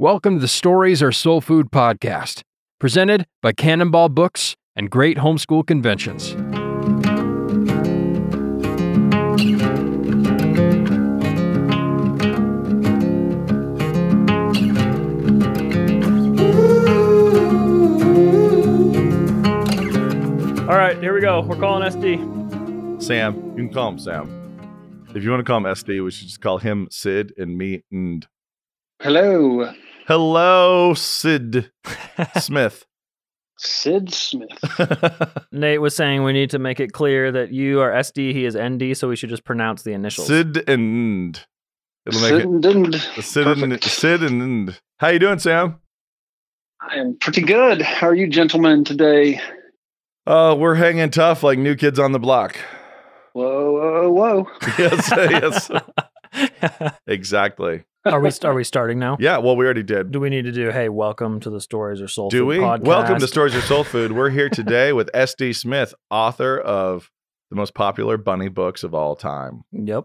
Welcome to the Stories Are Soul Food podcast, presented by Canonball Books and Great Homeschool Conventions. All right, here we go. We're calling SD. Sam, you can call him Sam. If you want to call him SD, we should just call him Sid and me and Hello, hello, Sid Smith. Sid Smith. Nate was saying we need to make it clear that you are SD, he is ND, so we should just pronounce the initials. Sid and it'll make Sid it and Dind. Sid and Sid and how you doing, Sam? I am pretty good. How are you, gentlemen, today? Oh, we're hanging tough like new kids on the block. Whoa, whoa, whoa! yes, yes, exactly. Are we are we starting now? Yeah, well, we already did. Do we need to do hey, welcome to the Stories or Soul Do Food we? podcast? Welcome to Stories of Soul Food. We're here today with SD Smith, author of the most popular bunny books of all time. Yep.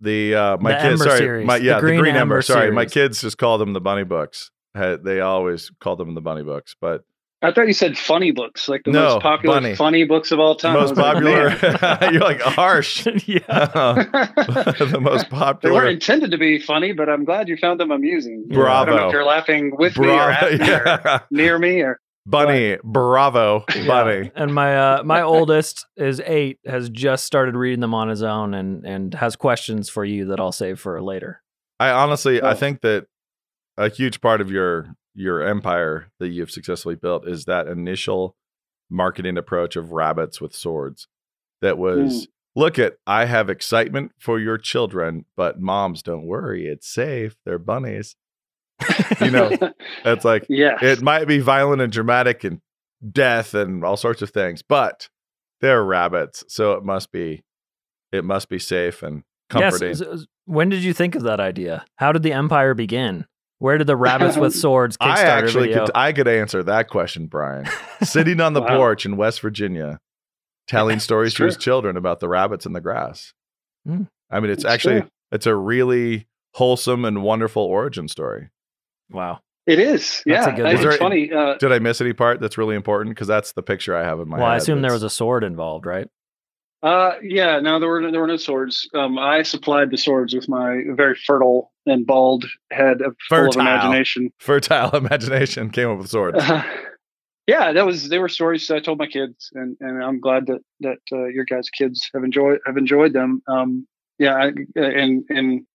The uh, my The kids, Ember sorry, series. my yeah, the Green Green, Ember. Ember Sorry, my kids just call them the bunny books. They always called them the bunny books, but I thought you said funny books, like the No, most popular bunny. funny books of all time. Most was like, popular. you're like harsh. yeah. the most popular. they weren't intended to be funny, but I'm glad you found them amusing. I don't know Bravo. if you're laughing with me or Bravo, at me or yeah. near me or bunny, bravo, Yeah. bunny. And my uh, my oldest is eight, has just started reading them on his own, and and has questions for you that I'll save for later. I honestly, I Oh. think that a huge part of your your empire that you've successfully built is that initial marketing approach of rabbits with swords. That was mm. look at I have excitement for your children, but moms don't worry, it's safe. They're bunnies. You know, It's like yeah. it might be violent and dramatic and death and all sorts of things, but they're rabbits, so it must be it must be safe and comforting. Yes. When did you think of that idea? How did the empire begin? Where did the rabbits with swords Kickstarter I actually video? could I could answer that question, Brian. Sitting on the Wow. porch in West Virginia, telling stories to his children about the rabbits in the grass. Hmm. I mean, it's, It's actually true. it's a really wholesome and wonderful origin story. wow. It is. That's a Yeah. good I- one. it's Is there- funny. Uh, Did I miss any part that's really important? Because that's the picture I have in my Well, I assume there was a sword involved, right? Uh, yeah, no, there were there were no swords. Um, I supplied the swords with my very fertile and bald head of full of Fertile. imagination. fertile imagination came up with swords. Uh, yeah, that was they were stories I told my kids, and, and I'm glad that that uh, your guys' kids have enjoyed have enjoyed them. Um, yeah, I, and and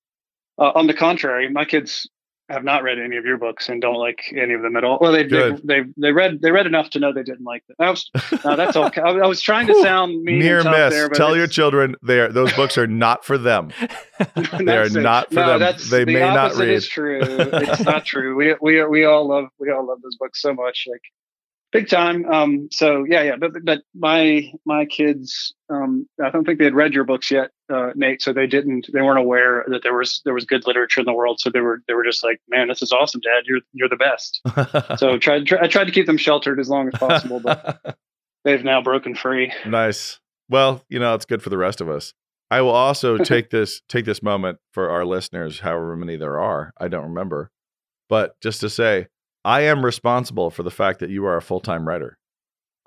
uh, on the contrary, my kids have not read any of your books and don't like any of them at all. Well, they they they they read they read enough to know they didn't like them. I was, no, uh, that's okay. I, I was trying to sound mean Near miss. there, but Tell your children they are those books are not for them. They are it. not for no, them. That's, They the may not read. true. It's not true. We we we all love we all love those books so much, like big time. Um. So yeah, yeah. But but my my kids, um, I don't think they had read your books yet, uh, Nate. So they didn't. They weren't aware that there was there was good literature in the world. So they were they were just like, man, this is awesome, Dad. You're you're the best. So tried try, I tried to keep them sheltered as long as possible, but they've now broken free. nice. Well, you know, it's good for the rest of us. I will also take this take this moment for our listeners, however many there are. I don't remember. But just to say, I am responsible for the fact that you are a full-time writer.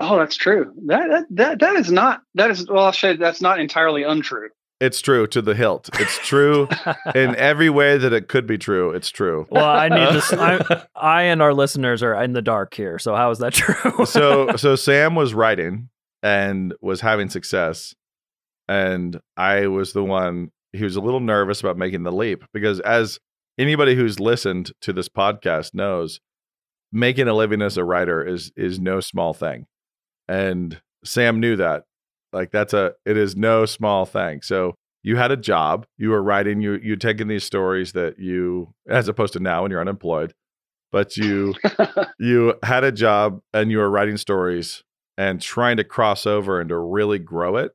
Oh, that's true. That that that, that is not that is well. I'll say that's not entirely untrue. It's true to the hilt. It's true in every way that it could be true. It's true. Well, I need this. I, I and our listeners are in the dark here. So how is that true? so so Sam was writing and was having success, and I was the one. He was a little nervous about making the leap because, as anybody who's listened to this podcast knows, making a living as a writer is is no small thing, and Sam knew that. Like that's a it is no small thing. So you had a job, you were writing, you you taking these stories that you, as opposed to now when you're unemployed, but you you had a job and you were writing stories and trying to cross over and to really grow it.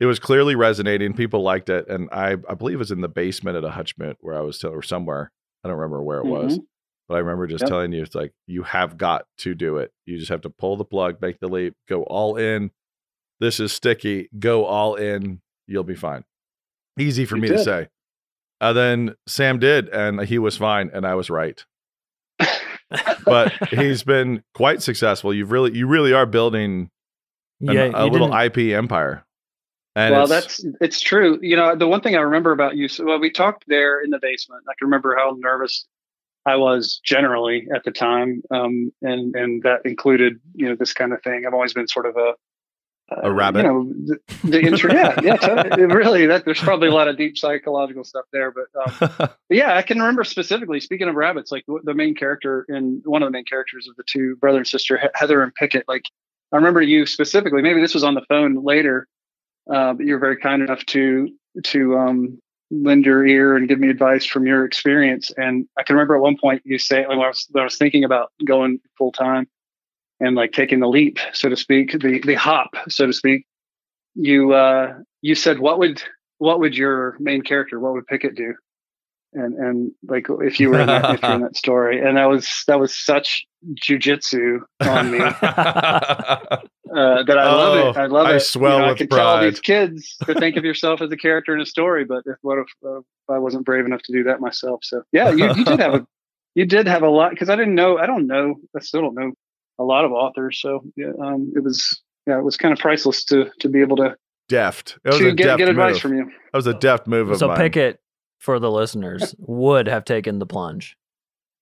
It was clearly resonating. People liked it, and I I believe it was in the basement at a Hutchmoot where I was or somewhere. I don't remember where it was, mm-hmm. But I remember just Yep. telling you it's like you have got to do it. You just have to pull the plug, make the leap, go all in. This is sticky. Go all in. You'll be fine. Easy for You me to say. And then Sam did, and he was fine, and I was right. but he's been quite successful. You've really, you really are building an- yeah, a little didn't- IP empire. And well, that's it's true. You know, the one thing I remember about you. So, well, we talked there in the basement. I can remember how nervous I was generally at the time, um, and and that included you know this kind of thing. I've always been sort of a A rabbit? You know, the, the intro. yeah, yeah. totally. Really, that there's probably a lot of deep psychological stuff there, but um, but yeah, I can remember specifically. Speaking of rabbits, like the main character in one of the main characters of the two brother and sister, He- Heather and Picket. Like I remember you specifically. Maybe this was on the phone later, uh, but you're very kind enough to to um, lend your ear and give me advice from your experience. And I can remember at one point you say when I was, when I was thinking about going full time and like taking the leap, so to speak, the the hop, so to speak. You uh, you said what would what would your main character, what would Picket do? And and like if you were in that, if you're in that story, and that was that was such jujitsu on me uh, that I love it. Oh, I love it. I it. swell you know, I with can tell these pride. kids to think of yourself as a character in a story, but if what if, uh, if I wasn't brave enough to do that myself? So yeah, you, you did have a you did have a lot because I didn't know. I don't know. I still don't know a lot of authors. So yeah, um, it was yeah, it was kind of priceless to to be able to deft. It was to a get deft get advice move. from you. That was a deft move of so mine. Picket, for the listeners, would have taken the plunge.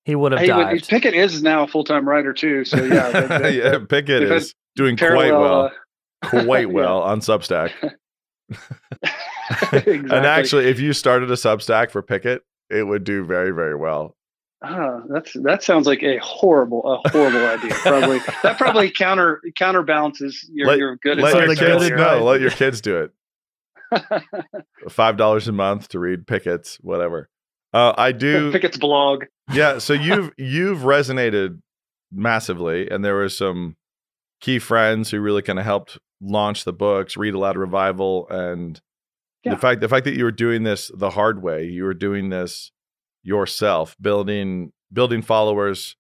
He would have Hey, but dived. Picket is now a full time writer too. So yeah, that- that- yeah, Picket if it- is doing quite well, uh, quite yeah. well on Substack. exactly. And actually, if you started a Substack for Picket, it would do very, very well. Ah, that's that sounds like a horrible, a horrible idea. Probably that probably counter counterbalances your Let- your good. Let your the advice good kids know. Let your kids do it. Five dollars a month to read Picket's, whatever. Uh, I do. Picket's blog. yeah so you've you've resonated massively and there were some key friends who really kind of helped launch the books read aloud revival and Yeah. the fact the fact that you were doing this the hard way you were doing this yourself building building followers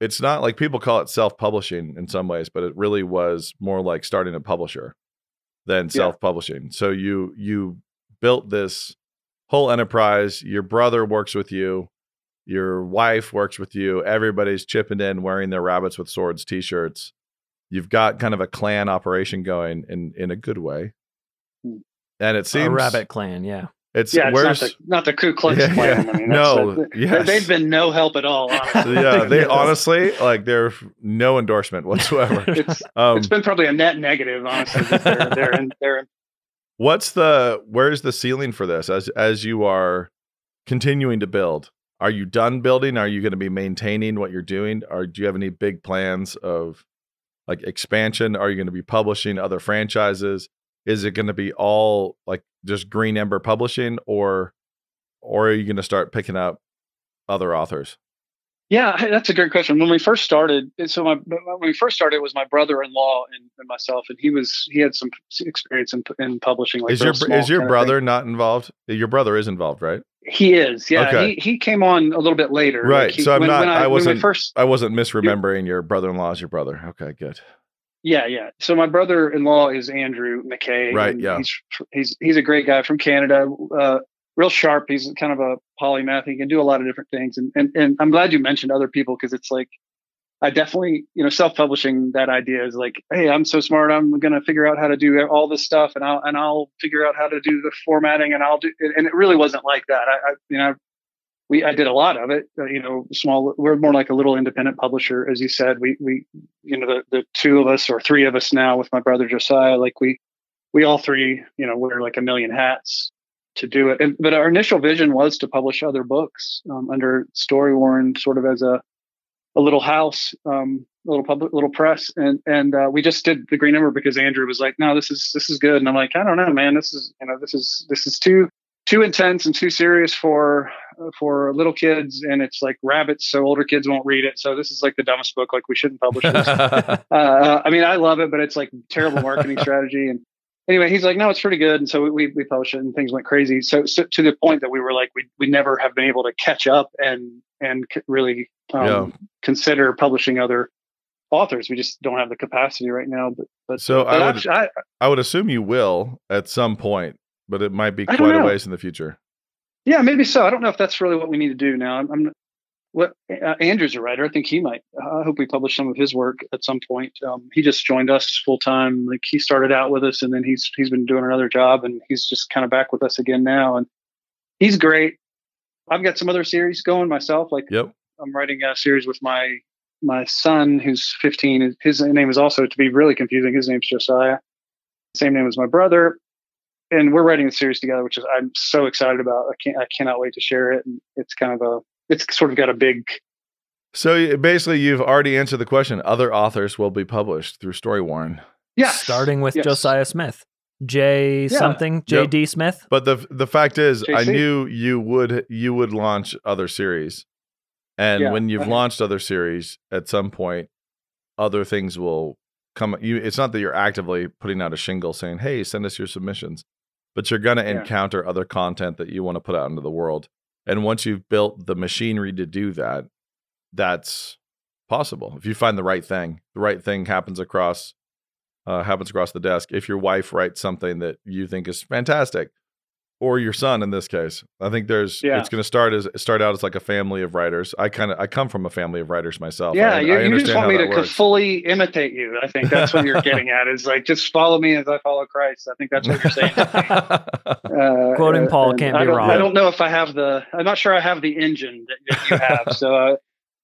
it's not like people call it self-publishing in some ways but it really was more like starting a publisher than Yeah. self-publishing so you you built this whole enterprise your brother works with you your wife works with you everybody's chipping in wearing their rabbits with swords t-shirts you've got kind of a clan operation going in in a good way Hmm. and it seems a rabbit clan, yeah. it's Yeah, it's where's not the not the Ku Klux Yeah, Klan. yeah. I mean, No, that's, yes. they've been no help at all. Honestly. yeah they honestly like they're no endorsement whatsoever It's um it's been probably a net negative, honestly. They're, they're in, they're in what's the where's the ceiling for this as as you are continuing to build are you done building are you going to be maintaining what you're doing or do you have any big plans of like expansion are you going to be publishing other franchises is it going to be all like just green ember publishing or or are you going to start picking up other authors Yeah, that's a great question. When we first started, so my when we first started, it was my brother-in-law and, and myself, and he was he had some experience in, in publishing. Like is your is your brother not involved your brother is involved right. He is, yeah. Okay. He he came on a little bit later. Like, Right, he- so I'm when, not- When I I, wasn't- first. i wasn't misremembering your brother-in-law as your brother okay good Yeah, yeah. So my brother-in-law is Andrew McKay. Right, and yeah. He's he's he's a great guy from Canada. Uh, real sharp. He's kind of a polymath. He can do a lot of different things. And and, and I'm glad you mentioned other people because it's like I definitely, you know, self-publishing that idea is like, hey, I'm so smart. I'm going to figure out how to do all this stuff, and I'll and I'll figure out how to do the formatting, and I'll do. And it really wasn't like that. I, I you know, we I did a lot of it. Uh, you know, small. We're more like a little independent publisher, as you said. We we you know the the two of us or three of us now with my brother Josiah, like we we all three, you know, wear like a million hats to do it. And, but our initial vision was to publish other books um, under Story Warren, sort of as a a little house, um, a little public, little press, and and uh, we just did the Green Ember because Andrew was like, "No, this is this is good," and I'm like, "I don't know, man. This is you know this is this is too too intense and too serious for uh, for little kids, and it's like rabbits, so older kids won't read it. So this is like the dumbest book. Like we shouldn't publish this." uh, I mean, I love it, but it's like terrible marketing strategy. And anyway, he's like, no, it's pretty good. And so we, we published it and things went crazy. So, so to the point that we were like, we, we never have been able to catch up and, and c- really um, Yeah. consider publishing other authors. We just don't have the capacity right now. But, but So but I would- I, I would assume you will at some point, but it might be quite a ways in the future. yeah, maybe so. I don't know if that's really what we need to do now. I'm, I'm what uh, Andrew's a writer. I think he might. I hope we publish some of his work at some point. Um, he just joined us full time. Like he started out with us, and then he's he's been doing another job, and he's just kind of back with us again now. And he's great. I've got some other series going myself. Like Yep. I'm writing a series with my my son who's 15. His name is also to be really confusing. His name's Josiah. Same name as my brother. And we're writing a series together, which is I'm so excited about. I can't I cannot wait to share it. And it's kind of a it's sort of got a big So basically, you've already answered the question. Other authors will be published through Story Warren. yeah. Starting with Yes. Josiah Smith. J Yeah. something, JD Smith. But the the fact is, I knew you would you would launch other series, and Yeah, when you've okay. launched other series, at some point, other things will come. You, it's not that you're actively putting out a shingle saying, "Hey, send us your submissions," but you're gonna Yeah. encounter other content that you want to put out into the world. And once you've built the machinery to do that, that's possible. If you find the right thing, the right thing happens across uh, happens across the desk. If your wife writes something that you think is fantastic, or your son in this case, I think there's Yeah. it's going to start as start out as like a family of writers. I kind of I come from a family of writers myself. Yeah, I, you, I you just want me to works. fully imitate you. I think that's what you're getting at. Is like just follow me as I follow Christ. I think that's what you're saying. Uh, Quoting uh, Paul and can't I be don't, wrong. I don't know if I have the. I'm not sure I have the engine that, that you have. so uh,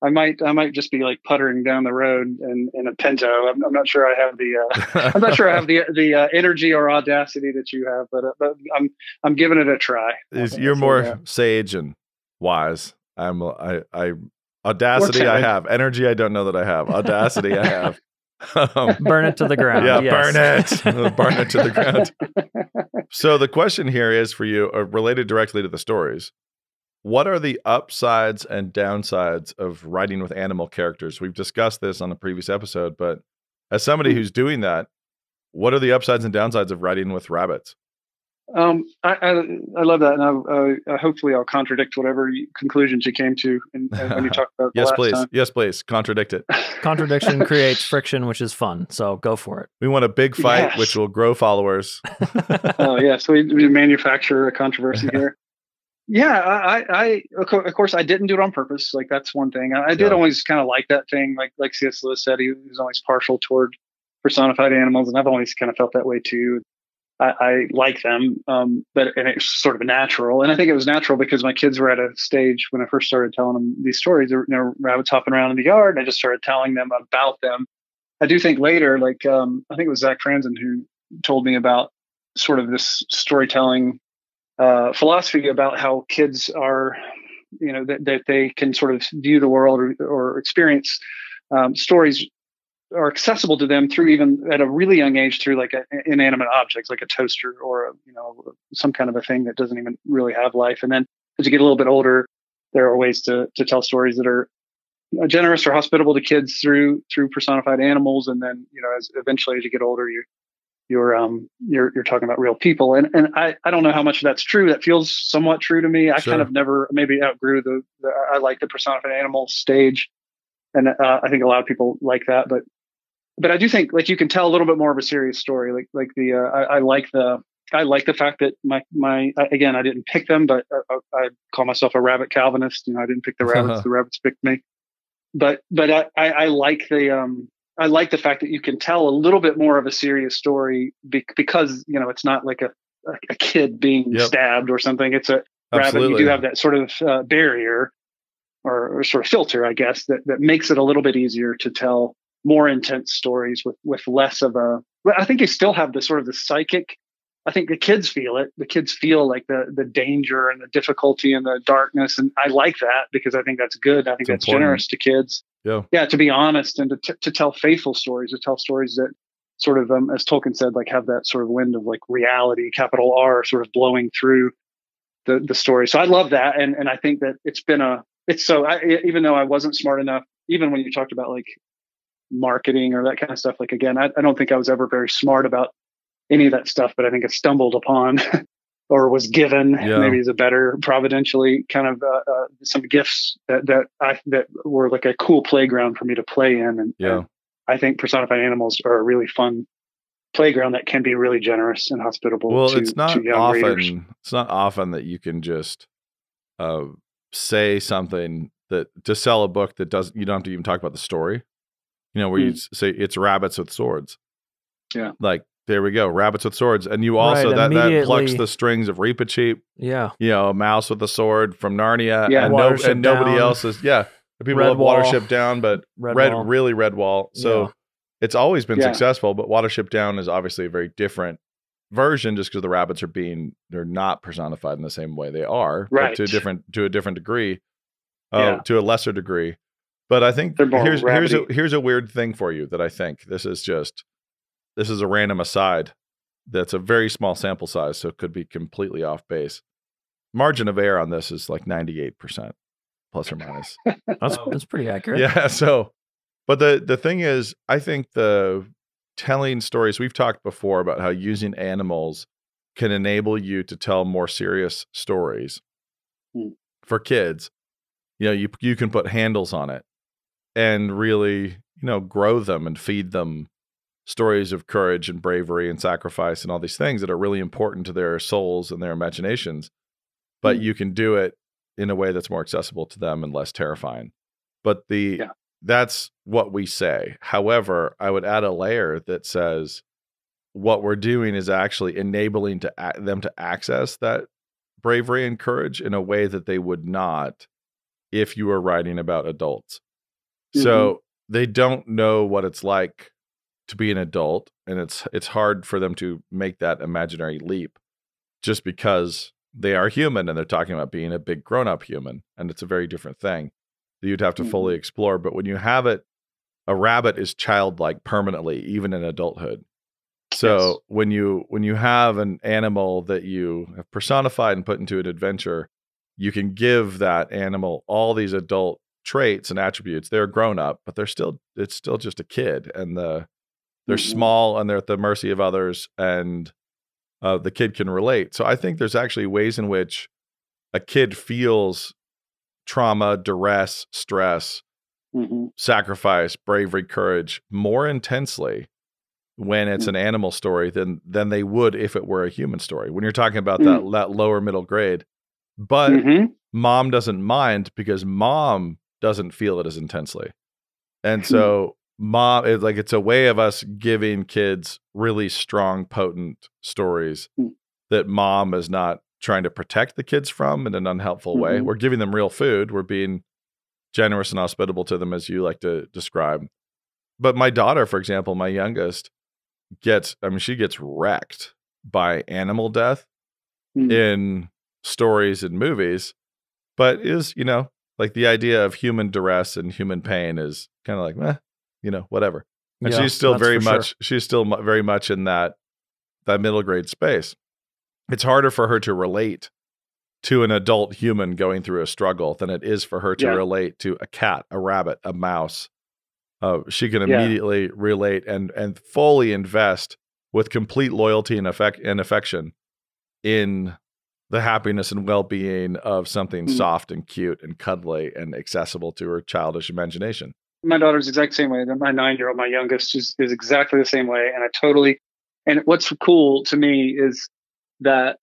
I might I might just be like puttering down the road in, in a Pinto. I'm, I'm not sure I have the. Uh, I'm not sure I have the the uh, energy or audacity that you have, but, uh, but I'm I'm giving it a try. Is- you're more that. sage and wise. I'm I I audacity I have energy I don't know that I have audacity I have. Um, Burn it to the ground. yeah, yes. burn it, burn it to the ground. So the question here is for you, uh, related directly to the stories. What are the upsides and downsides of writing with animal characters? We've discussed this on a previous episode, but as somebody Hmm. who's doing that, what are the upsides and downsides of writing with rabbits? Um, I, I I love that, and I, uh, hopefully I'll contradict whatever you, conclusions you came to in, uh, when you talked about the Yes, last please. time. Yes, please. Contradict it. Contradiction creates friction, which is fun. So go for it. We want a big fight, Yes. which will grow followers. oh yeah, so we, we manufacture a controversy here. Yeah, I, I, of course, I didn't do it on purpose. Like that's one thing. I, I did Yeah. always kind of like that thing. Like like C.S. Lewis said, he was always partial toward personified animals, and I've always kind of felt that way too. I, I like them, um, but and it's sort of natural. And I think it was natural because my kids were at a stage when I first started telling them these stories. There were you know, rabbits hopping around in the yard, and I just started telling them about them. I do think later, like um, I think it was Zach Franzen who told me about sort of this storytelling uh, philosophy about how kids are, you know, that, that they can sort of view the world or, or experience um, stories are accessible to them through even at a really young age through like a, inanimate objects like a toaster or a, you know some kind of a thing that doesn't even really have life. And then as you get a little bit older, there are ways to to tell stories that are generous or hospitable to kids through through personified animals. And then you know as eventually as you get older, you you're um you're you're talking about real people. And and I I don't know how much of that's true. That feels somewhat true to me. I Sure. kind of never maybe outgrew the, the I like the personified animal stage. And uh, I think a lot of people like that but but I do think like you can tell a little bit more of a serious story. Like like the uh, I, I like the I like the fact that my my again I didn't pick them but uh, I call myself a rabbit Calvinist. You know I didn't pick the rabbits. The rabbits picked me. But but I, I, I like the um I like the fact that you can tell a little bit more of a serious story be, because you know it's not like a a, kid being Yep. stabbed or something. It's a rabbit. You do have that sort of uh, barrier or, or sort of filter, I guess, that that makes it a little bit easier to tell more intense stories with with less of a. Well, I think you still have the sort of the psychic. I think the kids feel it. The kids feel like the the danger and the difficulty and the darkness, and I like that because I think that's good. I think It's that's important. generous to kids Yeah. yeah to be honest and to, t- to tell faithful stories to tell stories that sort of um, as tolkien said like have that sort of wind of like reality capital r sort of blowing through the the story so i love that and and i think that it's been a it's so I, even though i wasn't smart enough even when you talked about like marketing or that kind of stuff like again i, I don't think i was ever very smart about any of that stuff but i think i stumbled upon or was given Yeah. maybe is a better providentially kind of uh, uh, some gifts that that I that were like a cool playground for me to play in and Yeah. and I think personified animals are a really fun playground that can be really generous and hospitable Well, to, it's not often. readers. It's not often that you can just uh, say something that to sell a book that doesn't you don't have to even talk about the story. You know, where you say it's rabbits with swords. Yeah. Like there we go, rabbits with swords, and you also Right, that that plucks the strings of Reepicheep. Yeah. You know, a mouse with a sword from Narnia, Yeah. and, no, and nobody Down. else is. Yeah, the people Red love Wall. Watership Down, but Red, red, Wall. really Redwall. So Yeah. it's always been Yeah. successful, but Watership Down is obviously a very different version just because the rabbits are being they're not personified in the same way they are but Right. to a different to a different degree uh, Yeah. to a lesser degree but i think They're more here's here's a, here's a weird thing for you that i think this is just this is a random aside that's a very small sample size so it could be completely off base margin of error on this is like 98% plus or minus That's, that's pretty accurate. yeah. So, but the the thing is, I think the telling stories we've talked before about how using animals can enable you to tell more serious stories Hmm. for kids. You know, you you can put handles on it and really, you know, grow them and feed them stories of courage and bravery and sacrifice and all these things that are really important to their souls and their imaginations. But Hmm. you can do it in a way that's more accessible to them and less terrifying. But the Yeah. that's what we say. However, I would add a layer that says what we're doing is actually enabling to a- them to access that bravery and courage in a way that they would not if you were writing about adults. So they don't know what it's like to be an adult and it's it's hard for them to make that imaginary leap just because they are human and they're talking about being a big grown-up human and it's a very different thing that you'd have to fully mm-hmm. explore. But when you have it a rabbit is childlike permanently even in adulthood. So Yes. when you when you have an animal that you have personified and put into an adventure you can give that animal all these adult traits and attributes. They're grown up but they're still it's still just a kid and the they're Mhm. small and they're at the mercy of others and uh, the kid can relate. So i think there's actually ways in which a kid feels trauma duress stress hmm sacrifice, bravery, courage more intensely when it's an animal story than than they would if it were a human story. When you're talking about that that lower middle grade, but hmm mom doesn't mind because mom doesn't feel it as intensely, and so mom is like it's a way of us giving kids really strong, potent stories Hmm. that mom is not trying to protect the kids from in an unhelpful way. Mhm. We're giving them real food. We're being generous and hospitable to them as you like to describe. But my daughter, for example, my youngest, gets I mean, she gets wrecked by animal death Mm. in stories and movies, but is, you know, like the idea of human duress and human pain is kind of like, eh, you know, whatever. And Yeah, she's still very for sure. much she's still very much in that that middle grade space. It's harder for her to relate to an adult human going through a struggle than it is for her to Yeah. relate to a cat, a rabbit, a mouse. Uh, she can Yeah. immediately relate and and fully invest with complete loyalty and affect and affection in the happiness and well-being of something Mm. soft and cute and cuddly and accessible to her childish imagination. My daughter's exact same way. My nine year old, my youngest, is, is exactly the same way. And I totally, and what's cool to me is that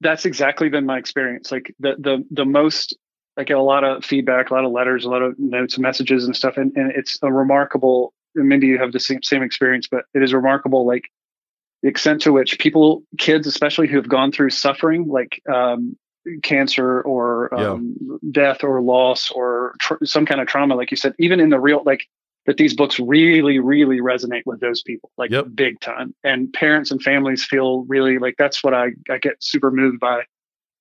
that's exactly been my experience. Like the, the, the most, I get a lot of feedback, a lot of letters, a lot of notes and messages and stuff. And, and it's a remarkable, and maybe you have the same, same experience, but it is remarkable. Like the extent to which people, kids, especially who have gone through suffering, like, um, cancer or Yeah. um, death or loss or tr- some kind of trauma, like you said, even in the real, like that these books really, really resonate with those people, like Yep. big time. And parents and families feel really like that's what I, I get super moved by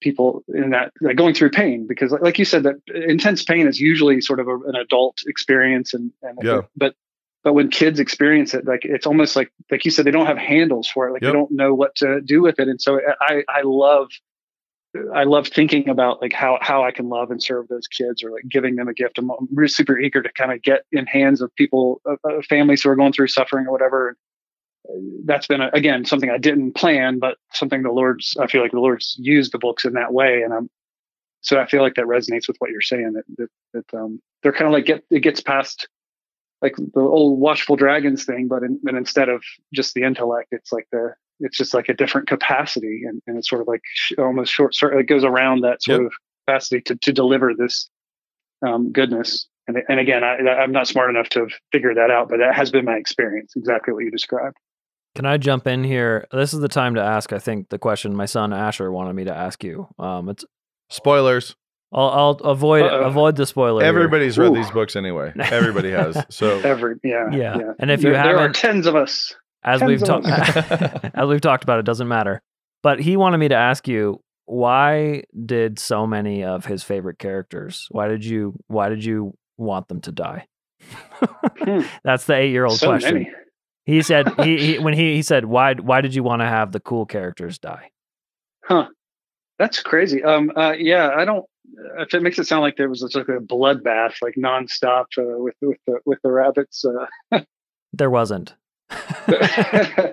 people in that like going through pain because like, like you said that intense pain is usually sort of a, an adult experience and, and Yeah. but but when kids experience it like it's almost like like you said they don't have handles for it like Yep. they don't know what to do with it and so i i love I love thinking about like how how I can love and serve those kids, or like giving them a gift. I'm, I'm really super eager to kind of get in hands of people, families who are going through suffering or whatever. Uh, That's been a, again something I didn't plan, but something the Lord's. I feel like the Lord's used the books in that way, and I'm so I feel like that resonates with what you're saying. That that, that um, they're kind of like get it gets past like the old watchful dragons thing, but in, instead of just the intellect, it's like the it's just like a different capacity, and, and it's sort of like sh- almost short. Sort it goes around that sort Yep. of capacity to to deliver this um, goodness. And, and again, I, I'm not smart enough to figure that out, but that has been my experience. Exactly what you described. Can I jump in here? This is the time to ask. I think the question my son Asher wanted me to ask you. Um, it's Spoilers. I'll, I'll avoid Uh-oh. avoid the spoiler. here. Everybody's read Ooh. these books anyway. Everybody has. So Every yeah, Yeah. And if you there, there are tens of us. As we've talked as we've talked about it doesn't matter but he wanted me to ask you why did so many of his favorite characters why did you why did you want them to die Hmm. that's the eight year old So question many. he said he, he when he, he said why why did you want to have the cool characters die Huh. That's crazy. Um. Uh. Yeah. I don't. If it makes it sound like there was just like a bloodbath, like nonstop uh, with with the with the rabbits. Uh, there wasn't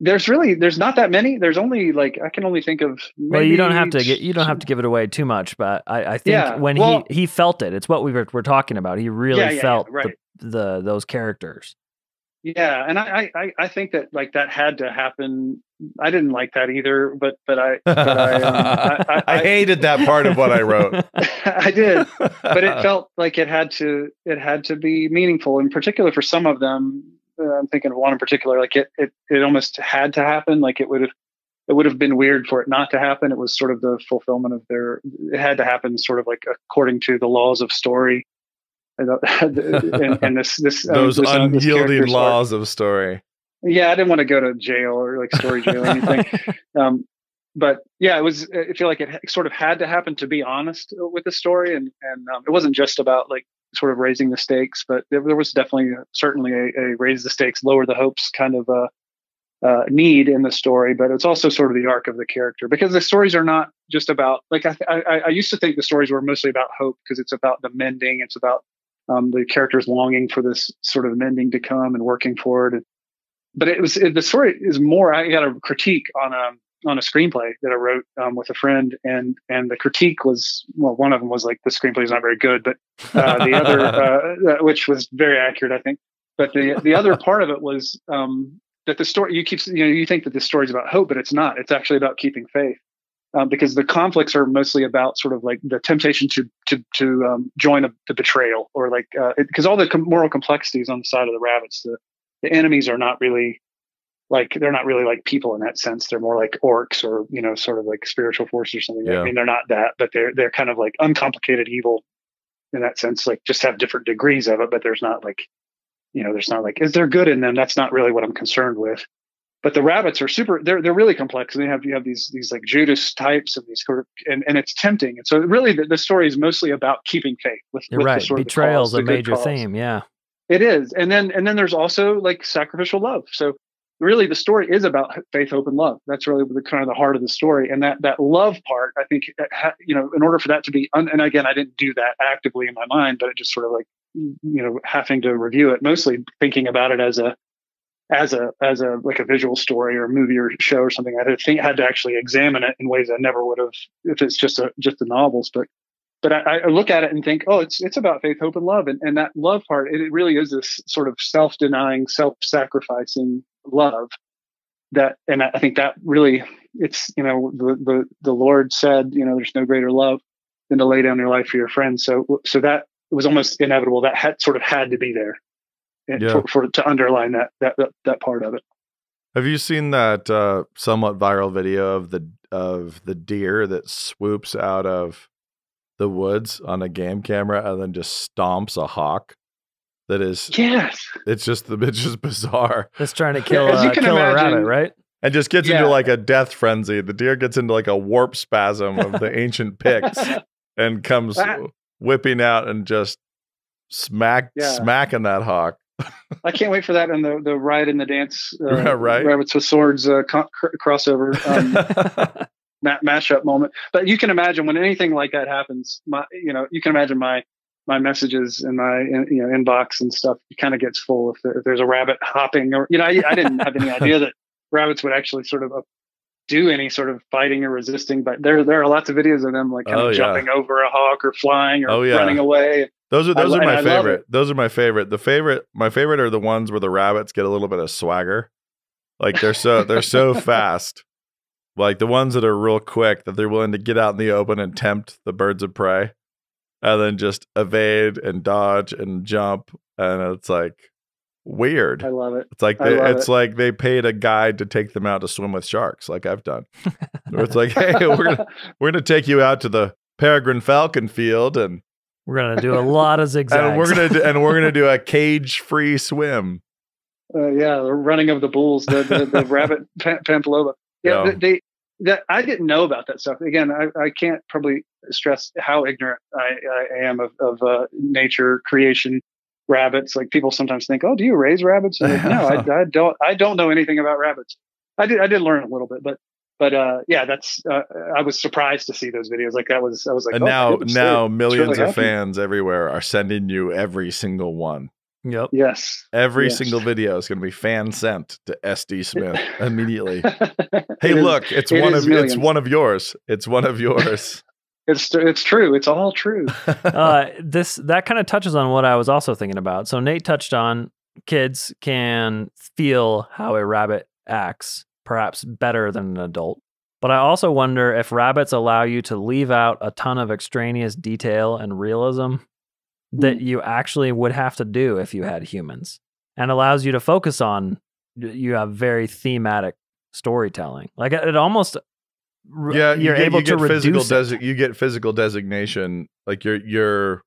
there's really there's not that many. There's only like I can only think of. well you don't have to get you don't have to give it away too much but i, I think Yeah, when well- he he felt it it's what we were, we're talking about he really Yeah, yeah, yeah, felt right. the, the those characters Yeah, and I, I I think that like that had to happen. I didn't like that either, but but I but I, um, I, I, I hated that part of what I wrote. I did, but it felt like it had to it had to be meaningful, in particular for some of them. Uh, I'm thinking of one in particular. Like it it it almost had to happen. Like it would have it would have been weird for it not to happen. It was sort of the fulfillment of their. It had to happen, sort of like according to the laws of story. And, uh, and, and this this um, those this, uh, this unyielding arc. laws of story. Yeah, I didn't want to go to jail or like story jail or anything. um, but yeah, it was. I feel like it sort of had to happen to be honest with the story, and and um, it wasn't just about like sort of raising the stakes, but there, there was definitely certainly a, a raise the stakes, lower the hopes kind of uh, uh, need in the story. But it's also sort of the arc of the character because the stories are not just about like I I, I used to think the stories were mostly about hope because it's about the mending, it's about um, the characters longing for this sort of mending to come and working for it. But it was it, the story is more. I got a critique on a on a screenplay that I wrote um, with a friend, and and the critique was well, one of them was like the screenplay is not very good, but uh, the other, uh, uh, which was very accurate, I think. But the the other part of it was um, that the story you keep you know you think that the story is about hope, but it's not. It's actually about keeping faith. Um, because the conflicts are mostly about sort of like the temptation to to to um, join a, the betrayal or like because all the com- moral complexities on the side of the rabbits the the enemies are not really like they're not really like people in that sense they're more like orcs or you know sort of like spiritual forces or something Yeah. i mean they're not that but they're they're kind of like uncomplicated evil in that sense like just have different degrees of it but there's not like you know there's not like is there good in them that's not really what i'm concerned with but the rabbits are super they're they're really complex and they have you have these these like judas types and these sort of and, and it's tempting and so really the, the story is mostly about keeping faith with, You're with right. the sort of the Betrayal cause, is a the major cause. theme. Yeah. It is, and then and then there's also like sacrificial love. So really, the story is about faith, hope, and love. That's really the kind of the heart of the story. And that that love part, I think, you know, in order for that to be, un- and again, I didn't do that actively in my mind, but it just sort of like, you know, having to review it, mostly thinking about it as a as a as a like a visual story or movie or show or something. I had to think had to actually examine it in ways I never would have if it's just a just the novels, but but I, I look at it and think, oh, it's it's about faith, hope, and love, and and that love part, it really is this sort of self-denying, self-sacrificing love that, and I think that really, it's you know the the the Lord said, you know, there's no greater love than to lay down your life for your friends. So so that was almost inevitable. That had sort of had to be there Yeah. for, for to underline that, that that that part of it. Have you seen that uh, somewhat viral video of the of the deer that swoops out of the woods on a game camera and then just stomps a hawk? That is, Yes. it's just the it's just bizarre, Just trying to kill, As you uh, can kill a rabbit, right? and just gets Yeah. into like a death frenzy. The deer gets into like a warp spasm of the ancient Picts and comes Ah. whipping out and just smack Yeah. smacking that hawk. I can't wait for that and the the ride and the dance, uh, Right. Rabbits with swords uh, co- cr- crossover. Um, ma- mashup moment. But you can imagine when anything like that happens, my, you know, you can imagine my, my messages in my, in, you know, inbox and stuff kind of gets full if, if there's a rabbit hopping or, you know, I, I didn't have any idea that rabbits would actually sort of uh, do any sort of fighting or resisting, but there, there are lots of videos of them like kind Oh, of yeah. jumping over a hawk or flying or Oh, yeah. running away. Those are those lo- are my favorite. Those are my favorite. The favorite my favorite are the ones where the rabbits get a little bit of swagger. Like they're so they're so fast. Like the ones that are real quick that they're willing to get out in the open and tempt the birds of prey. And then just evade and dodge and jump, and it's like weird. I love it. It's like they, it's it. like they paid a guide to take them out to swim with sharks, like I've done. Where it's like, hey, we're gonna we're gonna take you out to the peregrine falcon field, and We're gonna do a lot of zigzags. and we're gonna do, and we're gonna do a cage free swim. Uh, yeah, the running of the bulls, the the, the rabbit pa- Pamplona. Yeah, Yeah. they, they that I didn't know about that stuff. Again, I, I can't probably stress how ignorant I, I am of of uh, nature creation. Rabbits, like people sometimes think, oh, do you raise rabbits? Like, no, I, I don't. I don't know anything about rabbits. I did. I did learn a little bit, but but uh, yeah, that's. Uh, I was surprised to see those videos. Like that was. I was like, and oh, now now millions really of happening. fans everywhere are sending you every single one. Yep. Yes. Every Yes. single video is going to be fan sent to SD Smith immediately. It Hey, is- look, it's it one of millions. it's one of yours. It's one of yours. It's it's true. It's all true. uh, this that kind of touches on what I was also thinking about. So Nate touched on kids can feel how a rabbit acts, perhaps better than an adult. But I also wonder if rabbits allow you to leave out a ton of extraneous detail and realism that mm-hmm. you actually would have to do if you had humans, and allows you to focus on. You have very thematic storytelling. Like it almost. yeah, you you're get, able you to physical desi- you get physical designation. Like you're you're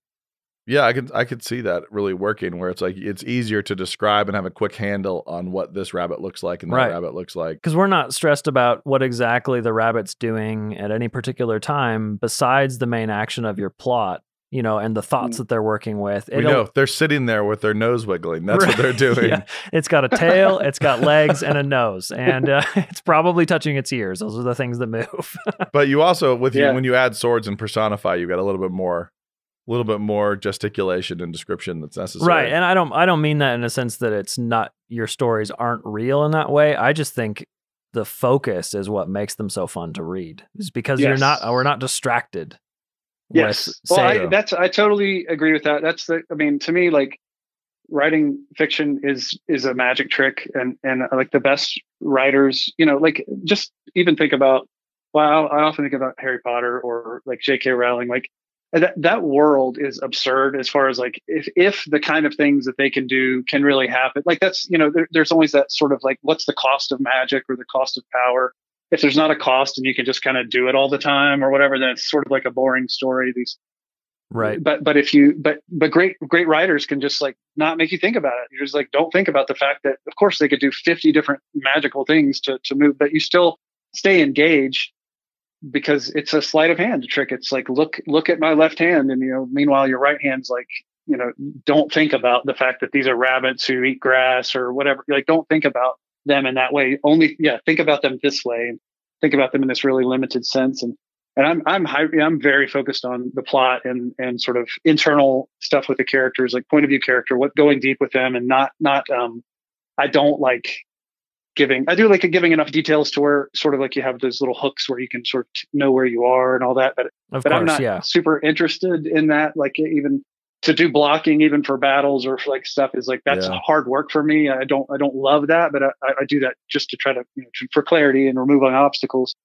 yeah, I could I could see that really working where it's like it's easier to describe and have a quick handle on what this rabbit looks like and that Right. rabbit looks like. because we're not stressed about what exactly the rabbit's doing at any particular time besides the main action of your plot you know and the thoughts that they're working with We It'll- know they're sitting there with their nose wiggling. That's what they're doing. Yeah. it's got a tail it's got legs and a nose and uh, it's probably touching its ears those are the things that move But you also with you when you add swords and personify, you got a little bit more, a little bit more gesticulation and description that's necessary. right and i don't i don't mean that in a sense that it's not your stories aren't real in that way i just think the focus is what makes them so fun to read is because you're not we're not distracted Yes. Well, I, that's I totally agree with that. That's the. I mean, to me, like writing fiction is is a magic trick, and and uh, like the best writers, you know, like just even think about. Well, I often think about Harry Potter or like J.K. Rowling. Like that that world is absurd as far as like if if the kind of things that they can do can really happen. Like that's you know there, there's always that sort of like what's the cost of magic or the cost of power if there's not a cost and you can just kind of do it all the time or whatever, then it's sort of like a boring story. These right but but if you but but great great writers can just like not make you think about it. You're just like don't think about the fact that of course they could do 50 different magical things to to move, but you still stay engaged because it's a sleight of hand trick. It's like look look at my left hand, and you know meanwhile your right hand's like you know don't think about the fact that these are rabbits who eat grass or whatever. Like don't think about them in that way. Only yeah think about them this way and think about them in this really limited sense and and I'm I'm high, I'm very focused on the plot and and sort of internal stuff with the characters, like point of view character, what going deep with them, and not not um, I don't like giving. I do like giving enough details to where sort of like you have those little hooks where you can sort of know where you are and all that, but of but course I'm not yeah super interested in that. Like even to do blocking, even for battles or for like stuff, is like that's Yeah. hard work for me. I don't I don't love that, but I, I do that just to try to you know to, for clarity and removing obstacles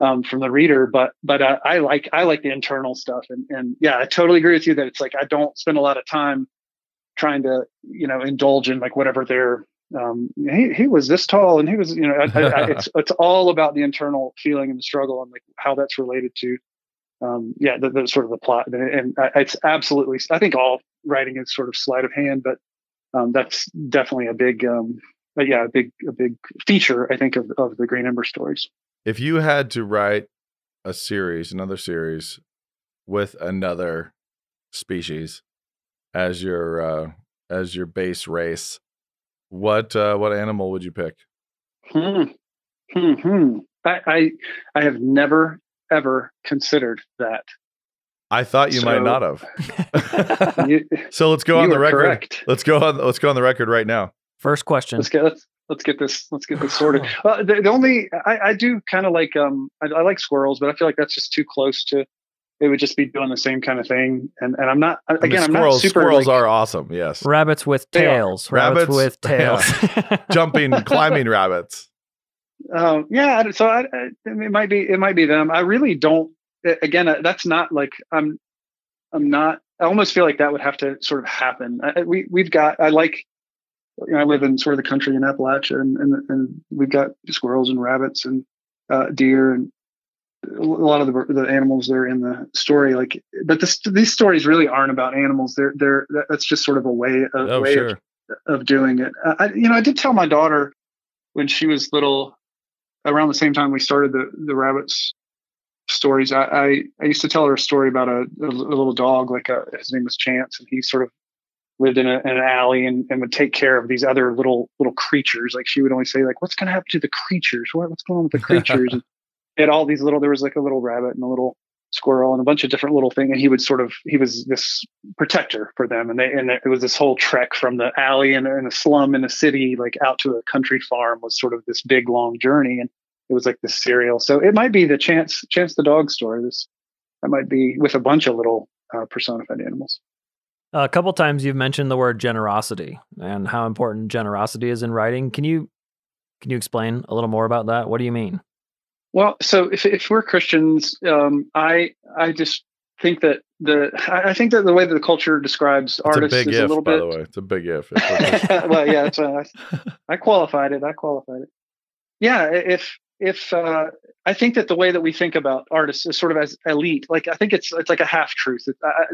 um, from the reader. But but uh, I like I like the internal stuff, and and yeah, I totally agree with you that it's like I don't spend a lot of time trying to you know indulge in like whatever their um, he he was this tall and he was you know I, I, I, it's it's all about the internal feeling and the struggle and like how that's related to um, yeah the, the sort of the plot and, and it's absolutely I think all writing is sort of sleight of hand but um, that's definitely a big um, but yeah a big a big feature I think of of the Green Ember stories. If you had to write a series, another series with another species as your uh as your base race, what uh what animal would you pick? Hmm. Hmm. hmm. I, I I have never ever considered that. I thought you might not have. You, So let's go on the record. correct. Let's go on let's go on the record right now. first question Let's get let's let's get this let's get this sorted. Well, the, the only I, I do kind of like um I, I like squirrels, but I feel like that's just too close to. It would just be doing the same kind of thing, and and I'm not I mean, again. I'm squirrels not super squirrels like, are awesome, yes. rabbits with tails rabbits, Rabbits- with tails Jumping, climbing rabbits. Um, yeah, so I, I, it might be it might be them. I really don't. Again, uh, that's not like I'm. I'm not. I almost feel like that would have to sort of happen. I, we we've got. I like. You know, I live in sort of the country in Appalachia, and and, and we've got squirrels and rabbits and uh, deer and a lot of the, the animals that are in the story. Like, but this, these stories really aren't about animals. They're they're that's just sort of a way a Oh, way sure. of, of doing it. I, you know, I did tell my daughter when she was little, around the same time we started the the rabbits stories. I I, I used to tell her a story about a, a little dog, like a, his name was Chance, and he sort of lived in, a, in an alley and, and would take care of these other little little creatures. Like she would always say, like, "What's going to happen to the creatures? What, what's going on with the creatures?" and had all these little. There was like a little rabbit and a little squirrel and a bunch of different little things. And he would sort of he was this protector for them. And they and it was this whole trek from the alley and in a slum in the city, like out to a country farm, was sort of this big long journey. And it was like this serial. So it might be the chance chance the dog story. This that might be with a bunch of little uh, personified animals. A couple times you've mentioned the word generosity and how important generosity is in writing. Can you can you explain a little more about that? What do you mean? Well, so if if we're Christians, um, I I just think that the I think that the way that the culture describes It's a artists big is if, a little by bit. the way. It's a big if. Well, yeah, it's, uh, I qualified it. I qualified it. Yeah, if if uh, I think that the way that we think about artists is sort of as elite, like I think it's it's like a half truth.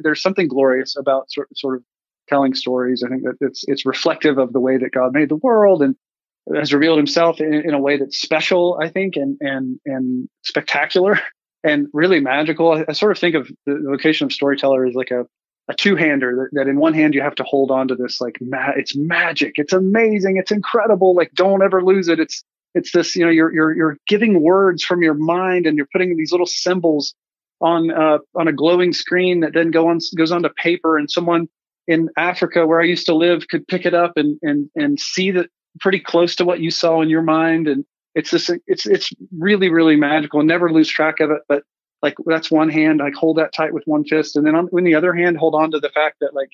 There's something glorious about sort sort of telling stories. I think that it's it's reflective of the way that God made the world and has revealed Himself in, in a way that's special. I think and and and spectacular and really magical. I, I sort of think of the, vocation of storyteller as like a a two-hander that, that in one hand you have to hold on to this like ma- it's magic it's amazing it's incredible like don't ever lose it it's it's this you know you're you're you're giving words from your mind and you're putting these little symbols on uh, on a glowing screen that then go on goes onto paper and someone in Africa where I used to live could pick it up and and and see that pretty close to what you saw in your mind and it's this it's it's really really magical. Never lose track of it but like that's one hand like hold that tight with one fist. And then on, the other hand hold on to the fact that like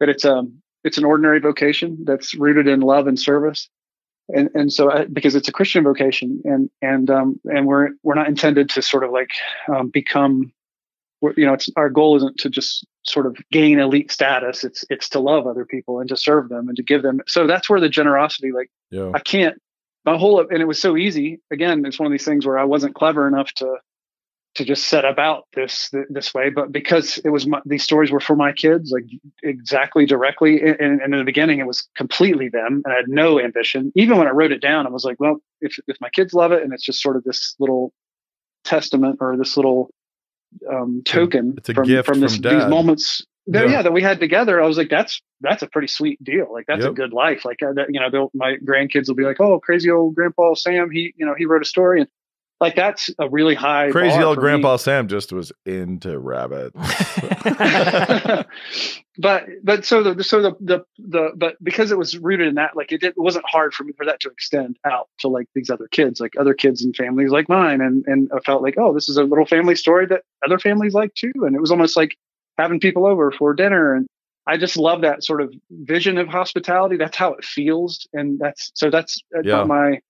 that it's um it's an ordinary vocation that's rooted in love and service. And and so I, because it's a christian vocation and and um and we're we're not intended to sort of like um, become you know it's our goal isn't to just sort of gain elite status it's it's to love other people and to serve them and to give them so that's where the generosity like yeah. I can't my whole and it was so easy. Again, it's one of these things where I wasn't clever enough to to just set about this this way, but because it was my, these stories were for my kids, like exactly directly. And, and in the beginning, it was completely them, and I had no ambition. Even when I wrote it down, I was like, well, if if my kids love it, and it's just sort of this little testament or this little um, token it's a from, gift from, this, from these moments that, Yeah. yeah. that we had together. I was like, that's that's a pretty sweet deal. Like that's a good life. Like uh, that, you know, my grandkids will be like, oh, crazy old Grandpa Sam. He you know he wrote a story and like that's a really high Crazy bar old for me. Grandpa Sam just was into rabbits. but but so the so the, the the but because it was rooted in that like it, it wasn't hard for me for that to extend out to like these other kids like other kids and families like mine and and I felt like oh this is a little family story that other families like too and it was almost like having people over for dinner and I just love that sort of vision of hospitality that's how it feels and that's so that's, that's Yeah. my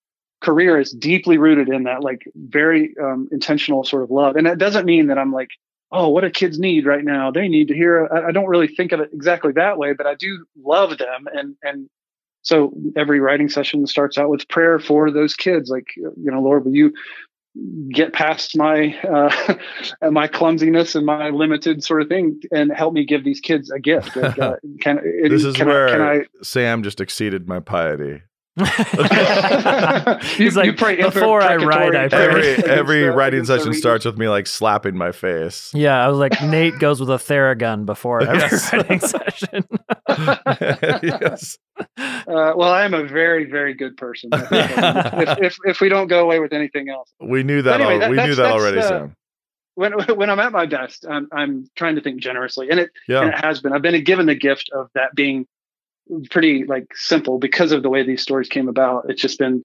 career is deeply rooted in that like very um, intentional sort of love and that doesn't mean that I'm like oh, what do kids need right now? They need to hear. I, I don't really think of it exactly that way, but I do love them. And, and so every writing session starts out with prayer for those kids. Like, you know, Lord, will you get past my, uh, my clumsiness and my limited sort of thing and help me give these kids a gift? Like, uh, can, it, this is can where I, can Sam just exceeded my piety. I, He's like, before I write, I pray. Every every writing session starts with me like slapping my face. yeah, I was like, Nate goes with a Theragun before every Yes. writing session. yes. Uh, well, I am a very, very good person. If, if, if we don't go away with anything else. We knew that. Anyway, al- that- we knew that already, uh, Sam. when when I'm at my best, I'm I'm trying to think generously, and it and it has been. I've been given the gift of that being pretty like simple because of the way these stories came about. It's just been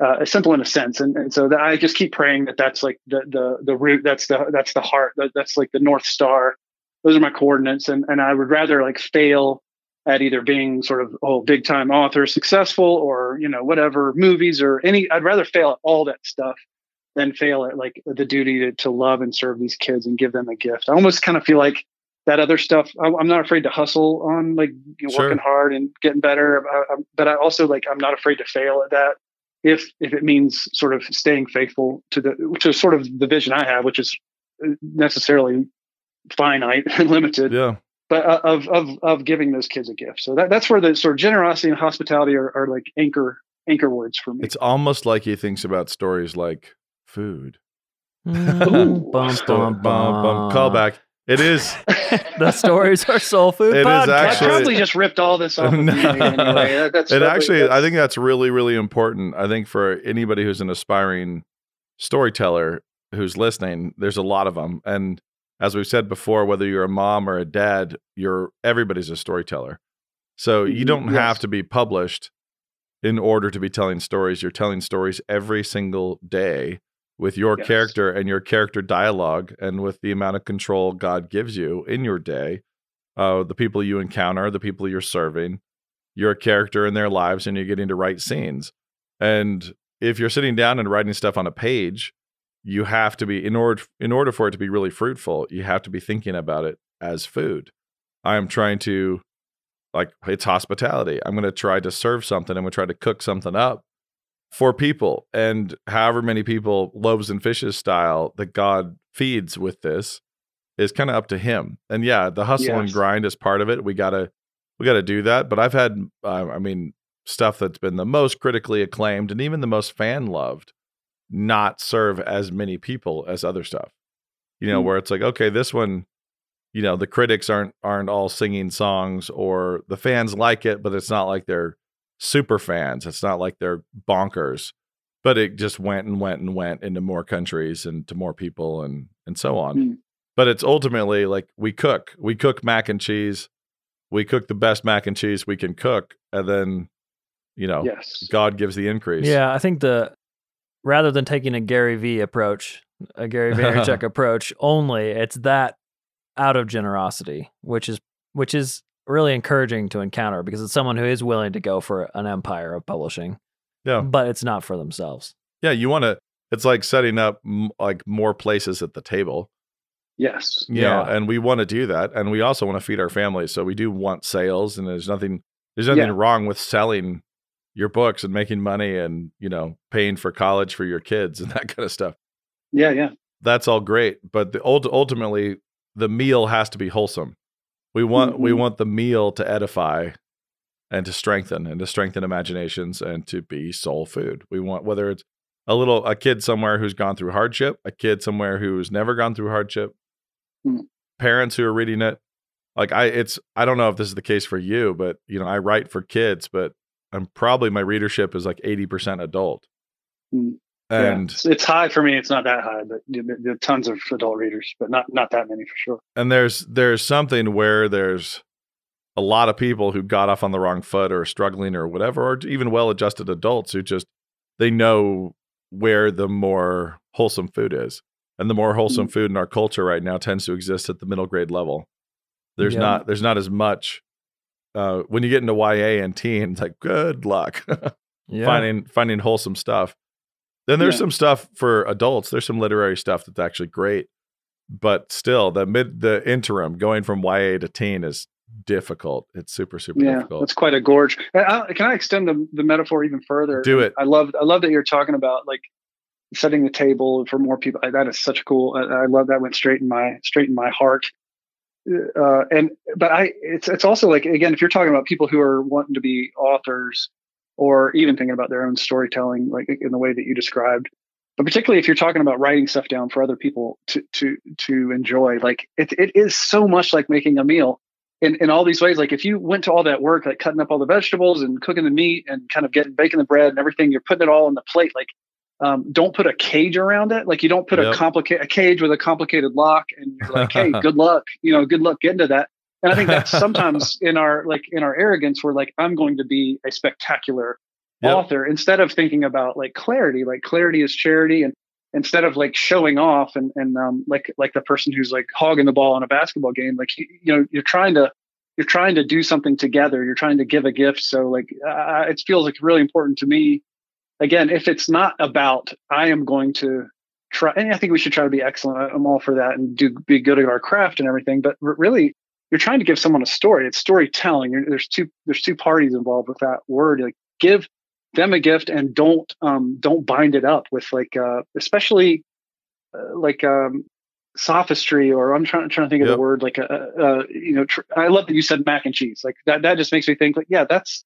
uh, simple in a sense, and, and so that I just keep praying that that's like the the the root. That's the that's the heart. That, that's like the north star. Those are my coordinates, and and I would rather like fail at either being sort of oh big time author successful or you know whatever movies or any. I'd rather fail at all that stuff than fail at like the duty to, to love and serve these kids and give them a gift. I almost kind of feel like that other stuff. I'm, I'm not afraid to hustle on like you know, Sure. working hard and getting better. But I also like I'm not afraid to fail at that if if it means sort of staying faithful to the to sort of the vision I have, which is uh, necessarily finite and limited Yeah. but uh, of of of giving those kids a gift. So that, that's where the sort of generosity and hospitality are, are like anchor anchor words for me. It's almost like he thinks about stories like food. Mm, bum, bum, bum. bum. Call back. It is. the stories are soul food It is podcast. I actually- probably just ripped all this off. Of No. anyway. That- That's it actually that's- i think that's really really important i think for anybody who's an aspiring storyteller who's listening there's a lot of them and as we've said before whether you're a mom or a dad you're everybody's a storyteller so you Mhm, don't have to be published in order to be telling stories you're telling stories every single day with your Yes. character and your character dialogue and with the amount of control god gives you in your day uh, the people you encounter the people you're serving you're a character in their lives and you're getting to write scenes. And if you're sitting down and writing stuff on a page, you have to be in order in order for it to be really fruitful, you have to be thinking about it as food. I am trying to like it's hospitality. I'm going to try to serve something. I'm going to try to cook something up for people and however many people loaves and fishes style that God feeds with this is kind of up to him. And yeah, the hustle and grind is part of it. We got to we got to do that. But I've had, uh, I mean, stuff that's been the most critically acclaimed and even the most fan loved, not serve as many people as other stuff. You know, Hmm. where it's like, okay, this one, you know, the critics aren't aren't all singing songs, or the fans like it, but it's not like they're super fans. It's not like they're bonkers. But it just went and went and went into more countries and to more people and and so on. Hmm. But it's ultimately like we cook. We cook mac and cheese we cook the best mac and cheese we can cook and then you know yes. god gives the increase Yeah, I think the rather than taking a Gary V approach, a Gary Vaynerchuk approach only, it's that out of generosity, which is which is really encouraging to encounter because it's someone who is willing to go for an empire of publishing, yeah but it's not for themselves. yeah you want to it's like setting up m- like more places at the table Yes. you know Yeah. and we want to do that and we also want to feed our families so we do want sales and there's nothing there's nothing Yeah. wrong with selling your books and making money and you know paying for college for your kids and that kind of stuff Yeah. Yeah. that's all great but the ult- ultimately the meal has to be wholesome we want we Mhm. want the meal to edify and to strengthen and to strengthen imaginations and to be soul food we want whether it's a little a kid somewhere who's gone through hardship a kid somewhere who's never gone through hardship Mm. parents who are reading it like i it's i don't know if this is the case for you but you know i write for kids but i'm probably my readership is like 80% adult Mm. Yeah. and It's, it's high for me. It's not that high, but there are tons of adult readers, but not not that many for sure. and there's there's something where there's a lot of people who got off on the wrong foot or struggling or whatever or even well-adjusted adults who just they know where the more wholesome food is and the more wholesome food in our culture right now tends to exist at the middle grade level there's Yeah. not there's not as much uh, when you get into YA and teen, it's like good luck Yeah. finding finding wholesome stuff. Then there's Yeah. some stuff for adults. There's some literary stuff that's actually great, but still, the mid the interim going from YA to teen is difficult. It's super super Yeah, difficult. It's quite a gorge. I- Can I extend the, the metaphor even further? Do it. I love I love that you're talking about like setting the table for more people. That is such cool. I, I love that went straight in my straight in my heart. Uh, and but I it's it's also like again if you're talking about people who are wanting to be authors or even thinking about their own storytelling like in the way that you described. But particularly if you're talking about writing stuff down for other people to to to enjoy like it, it is so much like making a meal in, in all these ways. Like if you went to all that work like cutting up all the vegetables and cooking the meat and kind of getting baking the bread and everything you're putting it all on the plate like um, don't put a cage around it. Like you don't put Yep. a complicated a cage with a complicated lock and you're like hey good luck you know good luck getting to that and i think that's sometimes in our like in our arrogance we're like i'm going to be a spectacular Yep. author instead of thinking about like clarity like clarity is charity and instead of like showing off and and um like like the person who's like hogging the ball in a basketball game like you, you know you're trying to you're trying to do something together you're trying to give a gift. So like uh, it feels like really important to me. Again if it's not about i am going to try and i think we should try to be excellent. I'm all for that and do be good at our craft and everything but really you're trying to give someone a story. It's storytelling. You're, there's two there's two parties involved with that word. Like give them a gift and don't um, don't bind it up with like uh, especially uh, like um, sophistry or I'm trying trying to think of Yep. the word like a, uh you know tr- I love that you said mac and cheese like that that just makes me think like yeah that's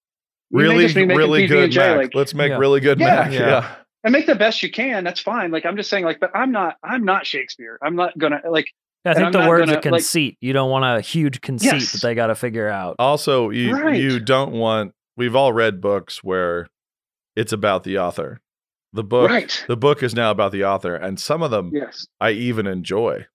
Really, just be making really good PB&J, Mac. like Let's make Yeah. really good Yeah. Mac. Yeah. Yeah. and make the best you can that's fine like I'm just saying like but I'm not I'm not Shakespeare I'm not gonna like I think the not word's a gonna, like- conceit. you don't want a huge conceit Yes. that they got to figure out. Also, you Right. you don't want. We've all read books where it's about the author. The book, right the book is now about the author, and some of them yes I even enjoy.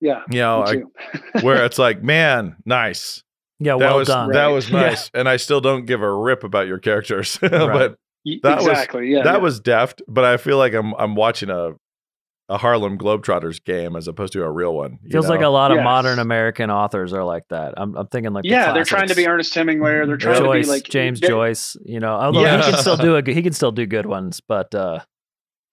yeah You know, I, where it's like, man, nice. Yeah, that well was done. that Right. was Yeah. nice, and I still don't give a rip about your characters. but Y- that was- exactly yeah that yeah. was deft. But I feel like I'm I'm watching a a Harlem Globetrotters game as opposed to a real one. you Feels like a lot of Yes. modern American authors are like that. I'm, I'm thinking like the yeah they're trying to be. Ernest Hemingway or they're trying Joyce, to be like James they- Joyce. You know, although Yeah. he can still do a good- he can still do good ones, but uh,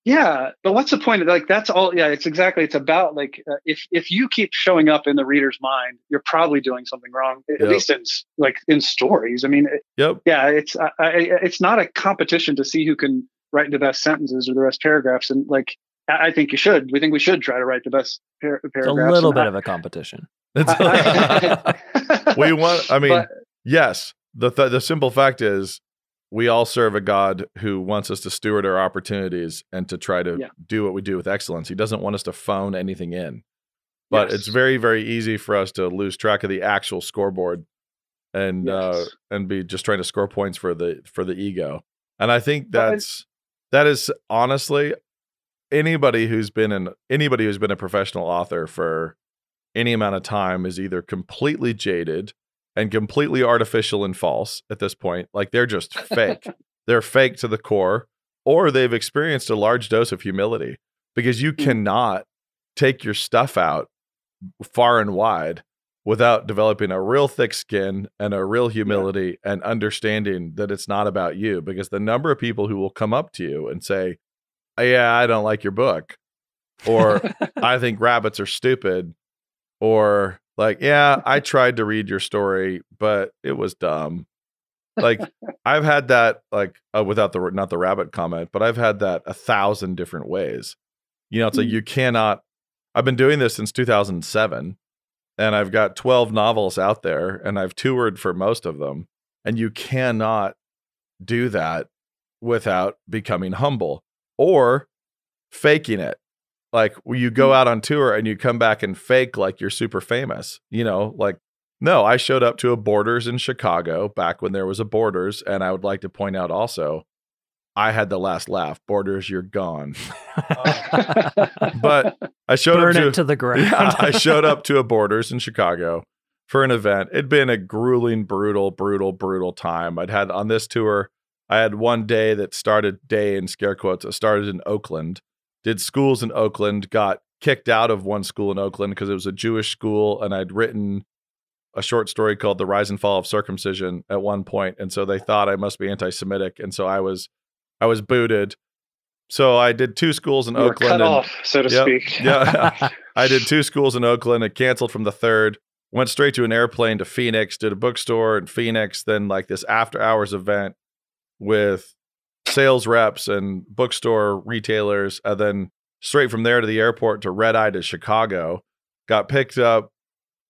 Yeah, but what's the point? Like that's all. Yeah, it's exactly. It's about like uh, if if you keep showing up in the reader's mind, you're probably doing something wrong. At Yep. least in like in stories. I mean, it- Yep. yeah, it's I, I, it's not a competition to see who can write the best sentences or the best paragraphs. And like I, I think you should. We think we should try to write the best par- it's a little bit I- of a competition. I- we want. I mean, But- yes. The th- the simple fact is, we all serve a God who wants us to steward our opportunities and to try to Yeah. do what we do with excellence. He doesn't want us to phone anything in. But Yes. it's very very easy for us to lose track of the actual scoreboard and uh and be just trying to score points for the for the ego. And I think Well, and- that's that is honestly anybody who's been an anybody who's been a professional author for any amount of time is either completely jaded and completely artificial and false at this point. Like they're just fake. they're fake to the core, or they've experienced a large dose of humility because you Mm. cannot take your stuff out far and wide without developing a real thick skin and a real humility and understanding that it's not about you because the number of people who will come up to you and say yeah i don't like your book or i think rabbits are stupid or like yeah i tried to read your story but it was dumb. Like i've had that like uh, without the not the rabbit comment but i've had that a thousand different ways. You know it's like Mm. you cannot i've been doing this since 2007 and i've got 12 novels out there and i've toured for most of them and you cannot do that without becoming humble or faking it like when you go hmm. out on tour and you come back and fake like you're super famous you know like no i showed up to a borders in chicago back when there was a borders and i would like to point out also i had the last laugh borders you're gone but i showed Burn up to to the ground. yeah, I showed up to a Borders in Chicago for an event. It'd been a grueling, brutal, brutal, brutal time. I'd had on this tour, I had one day that started day in scare quotes. It started in Oakland, did schools in Oakland, got kicked out of one school in Oakland because it was a Jewish school, and I'd written a short story called "The Rise and Fall of Circumcision" at one point, and so they thought I must be anti-Semitic, and so I was, I was booted. So I did two schools in You Oakland. cut and- off, so to Yep. speak. Yeah. I did two schools in Oakland. I canceled from the third. Went straight to an airplane to Phoenix. Did a bookstore in Phoenix. Then like this after hours event with sales reps and bookstore retailers. And then straight from there to the airport to Red Eye to Chicago. Got picked up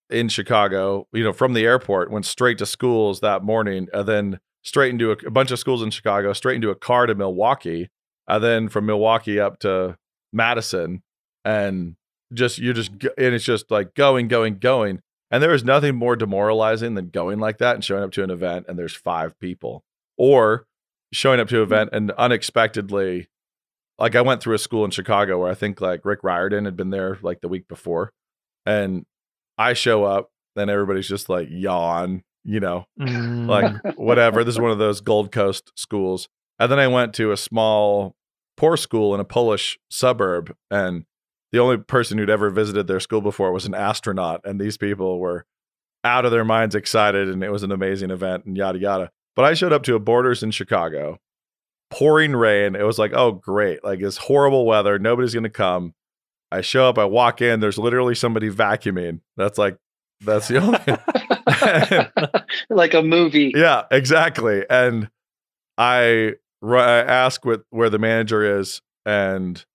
in Chicago. You know, from the airport. Went straight to schools that morning. And then straight into a, a bunch of schools in Chicago. Straight into a car to Milwaukee. And then from Milwaukee up to Madison and just you're just and it's just like going going going and there is nothing more demoralizing than going like that and showing up to an event and there's five people or showing up to an event and unexpectedly like i went through a school in chicago where i think like rick riordan had been there like the week before and i show up and everybody's just like yawn you know Mm. like whatever. This is one of those Gold Coast schools. And then I went to a small poor school in a Polish suburb, and the only person who'd ever visited their school before was an astronaut, and these people were out of their minds excited, and it was an amazing event, and yada yada. But I showed up to a Borders in Chicago, pouring rain. It was like, oh great, like it's horrible weather. Nobody's gonna come. I show up, I walk in. There's literally somebody vacuuming. That's like That's the only. like a movie. yeah, exactly. And I, I ask what where the manager is, and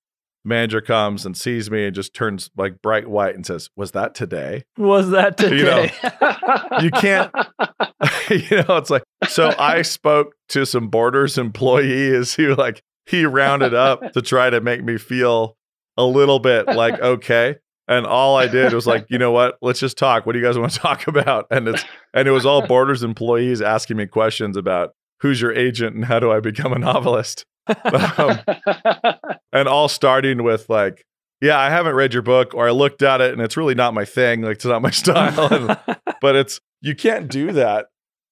manager comes and sees me and just turns like bright white and says, "Was that today?" Was that today?" You know? You can't. you know, it's like so. I spoke to some Borders employees who like he rounded up to try to make me feel a little bit like okay. And all I did was like, you know what? Let's just talk. What do you guys want to talk about? And it's and it was all Borders employees asking me questions about who's your agent and how do I become a novelist. Um, and all starting with like, yeah, I haven't read your book or I looked at it and it's really not my thing. Like it's not my style. And but it's you can't do that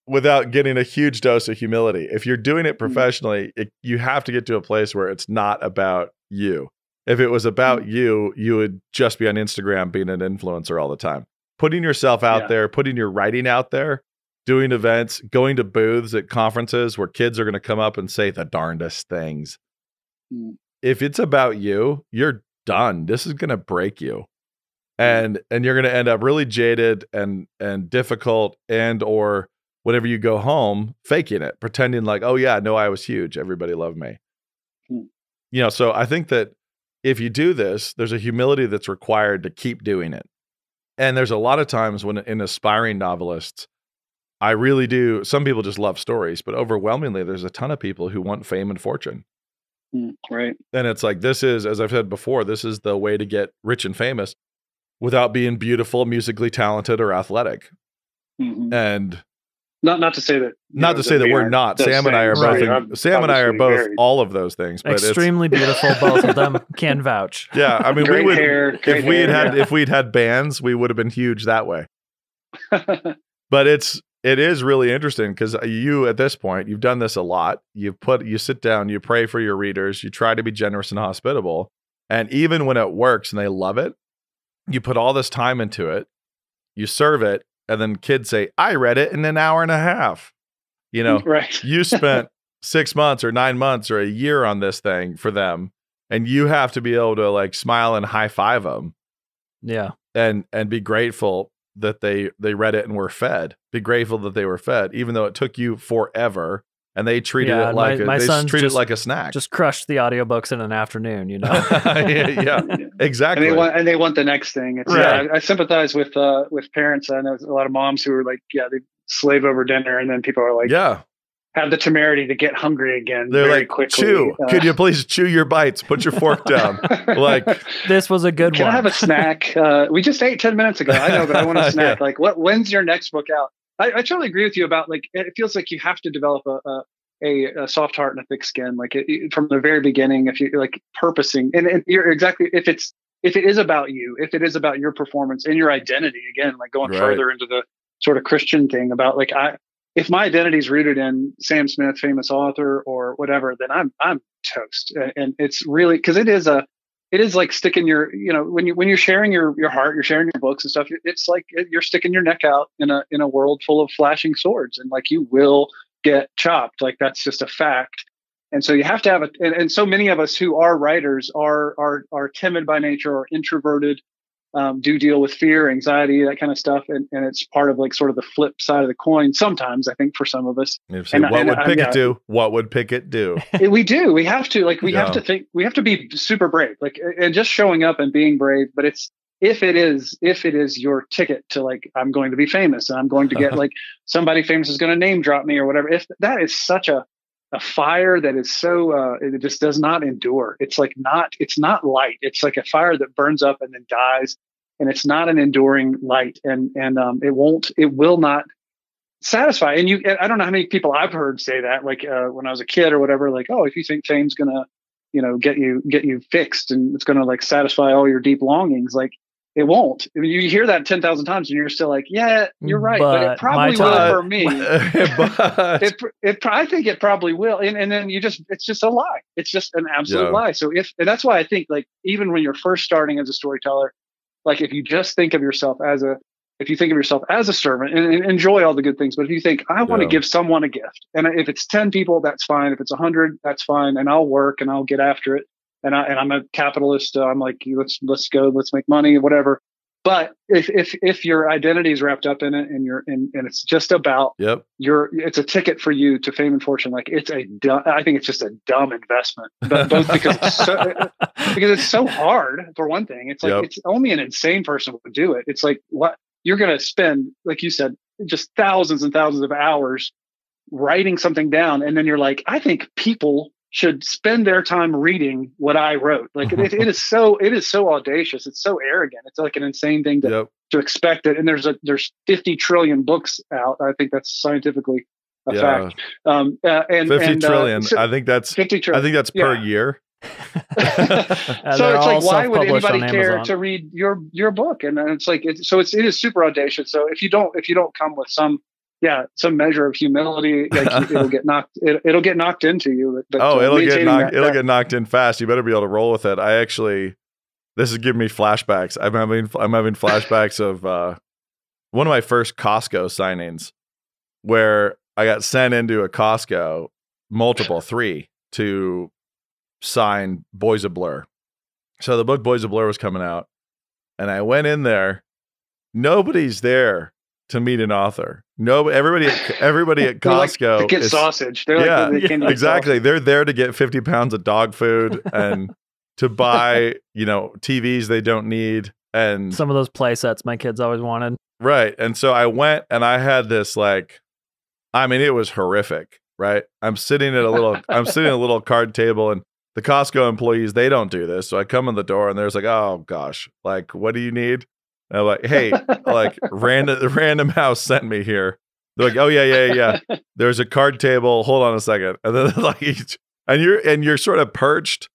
without getting a huge dose of humility. If you're doing it professionally, it, you have to get to a place where it's not about you. If it was about you, you would just be on Instagram being an influencer all the time. Putting yourself out Yeah. there, putting your writing out there, doing events, going to booths at conferences where kids are going to come up and say the darndest things. Mm. If it's about you, you're done. This is going to break you. And and you're going to end up really jaded and and difficult and or whenever you go home faking it, pretending like, "Oh yeah, no I was huge. Everybody loved me." Hmm. You know, so I think that if you do this, there's a humility that's required to keep doing it. And there's a lot of times when in aspiring novelists, I really do. Some people just love stories, but overwhelmingly, there's a ton of people who want fame and fortune. Mm, right. And it's like, this is, as I've said before, this is the way to get rich and famous without being beautiful, musically talented, or athletic. Mhm. And Not not to say that. not know, to say that we we're aren't not. those Sam and I are both. right? Sam and I are both very- all of those things. But it's, Extremely beautiful, both of them can vouch. yeah, I mean, we would hair, if we had hair, had if we'd had bands, we would have been huge that way. but it's it is really interesting because uh, you at this point you've done this a lot you put you sit down you pray for your readers you try to be generous and hospitable and even when it works and they love it you put all this time into it you serve it and then kids say i read it in an hour and a half you know right. you spent six months or nine months or a year on this thing for them and you have to be able to like smile and high five them Yeah. and and be grateful that they they read it and were fed. Be grateful that they were fed, even though it took you forever. And they treated Yeah, it like my- a, my they son's treated just- it like a snack. Just crushed the audiobooks in an afternoon, you know? yeah, yeah, And exactly. they want and they want the next thing. It's, Right. yeah, I, I sympathize with uh with parents. I know a lot of moms who are like, yeah, they slave over dinner, and then people are like, yeah, have the temerity to get hungry again. they're very like, quickly. chew. Uh, Could you please chew your bites? Put your fork down. like, this was a good Can one. Can I have a snack? Uh, we just ate ten minutes ago. I know, but I want a snack. Yeah. Like, what? When's your next book out? I, I totally agree with you about like it feels like you have to develop a a, a, a soft heart and a thick skin, like it, it- from the very beginning. If you're like purposing, and, and you're exactly if it's if it is about you, if it is about your performance and your identity, again, like going Right. further into the sort of Christian thing about like I. If my identity is rooted in Sam Smith, famous author, or whatever, then I'm I'm toast. And- it's really because it is a it is like sticking your you know when you when you're sharing your your heart you're sharing your books and stuff it's like you're sticking your neck out in a in a world full of flashing swords and like you will get chopped like that's just a fact and so you have to have a and, and so many of us who are writers are are are timid by nature or introverted um, do deal with fear anxiety that kind of stuff and, and it's part of like sort of the flip side of the coin sometimes i think for some of us And- what would Picket yeah. do? What would Picket do? we do we have to like we have to think we have to be super brave like and just showing up and being brave but it's if it is if it is your ticket to like i'm going to be famous and i'm going to get like somebody famous is going to name drop me or whatever if that is such a a fire that is so uh it just does not endure. It's like not it's not light. It's like a fire that burns up and then dies and it's not an enduring light and and um it won't it will not satisfy. And you i don't know how many people i've heard say that like uh, when i was a kid or whatever like oh if you think fame's gonna you know get you get you fixed and it's gonna like satisfy all your deep longings like it won't I mean, you hear that 10,000 times and you're still like yeah you're right but, But it probably my will time- for me but it, it I think it probably will, and, and then you just it's just a lie. It's just an absolute Yeah. lie. So if and that's why I think like even when you're first starting as a storyteller, like if you just think of yourself as a if you think of yourself as a servant and, and enjoy all the good things, but if you think I want to Yeah. give someone a gift, and if it's ten people, that's fine. If it's a hundred, that's fine, and I'll work and I'll get after it. And I and I'm a capitalist. Uh, I'm like let's let's go, let's make money, whatever. but if if if your identity is wrapped up in it and you're and, and it's just about Yep. your it's a ticket for you to fame and fortune like it's a dumb, i think it's just a dumb investment but both because it's so, because it's so hard for one thing it's like Yep. it's only an insane person would do it it's like what you're going to spend like you said just thousands and thousands of hours writing something down and then you're like i think people should spend their time reading what i wrote like it, it is so it is so audacious it's so arrogant it's like an insane thing to, Yep. to expect it and there's a there's 50 trillion books out i think that's scientifically a Yeah. fact um uh, and Fifty and, uh, so- I think that's 50 I think that's per Yeah. year. So it's like why would anybody care Amazon. to read your your book and then it's like it's so it's it is super audacious so if you don't if you don't come with some yeah some measure of humility like it'll get knocked it, it'll get knocked into you but, oh, it'll get knocked. that- it'll get knocked in fast. You better be able to roll with it. I actually, this is giving me flashbacks. I'm having I'm having flashbacks of uh, one of my first Costco signings, where I got sent into a Costco, multiple three to sign Boys of Blur. So the book Boys of Blur was coming out, and I went in there. Nobody's there to meet an author. No, everybody, at, everybody at They're like Costco to get is- sausage they're Yeah, like they can't exactly. sausage. They're there to get 50 pounds of dog food and to buy, you know, TVs they don't need. And Some of those play sets my kids always wanted. right. And so I went and I had this like, I mean, it was horrific, right? I'm sitting at a little, I'm sitting at a little card table and the Costco employees, they don't do this. So I come in the door and there's like, oh gosh, like, what do you need? And I'm like, hey, like random, the random house sent me here. They're like, oh yeah, yeah, yeah. There's a card table. Hold on a second. And then like, and you're and you're sort of perched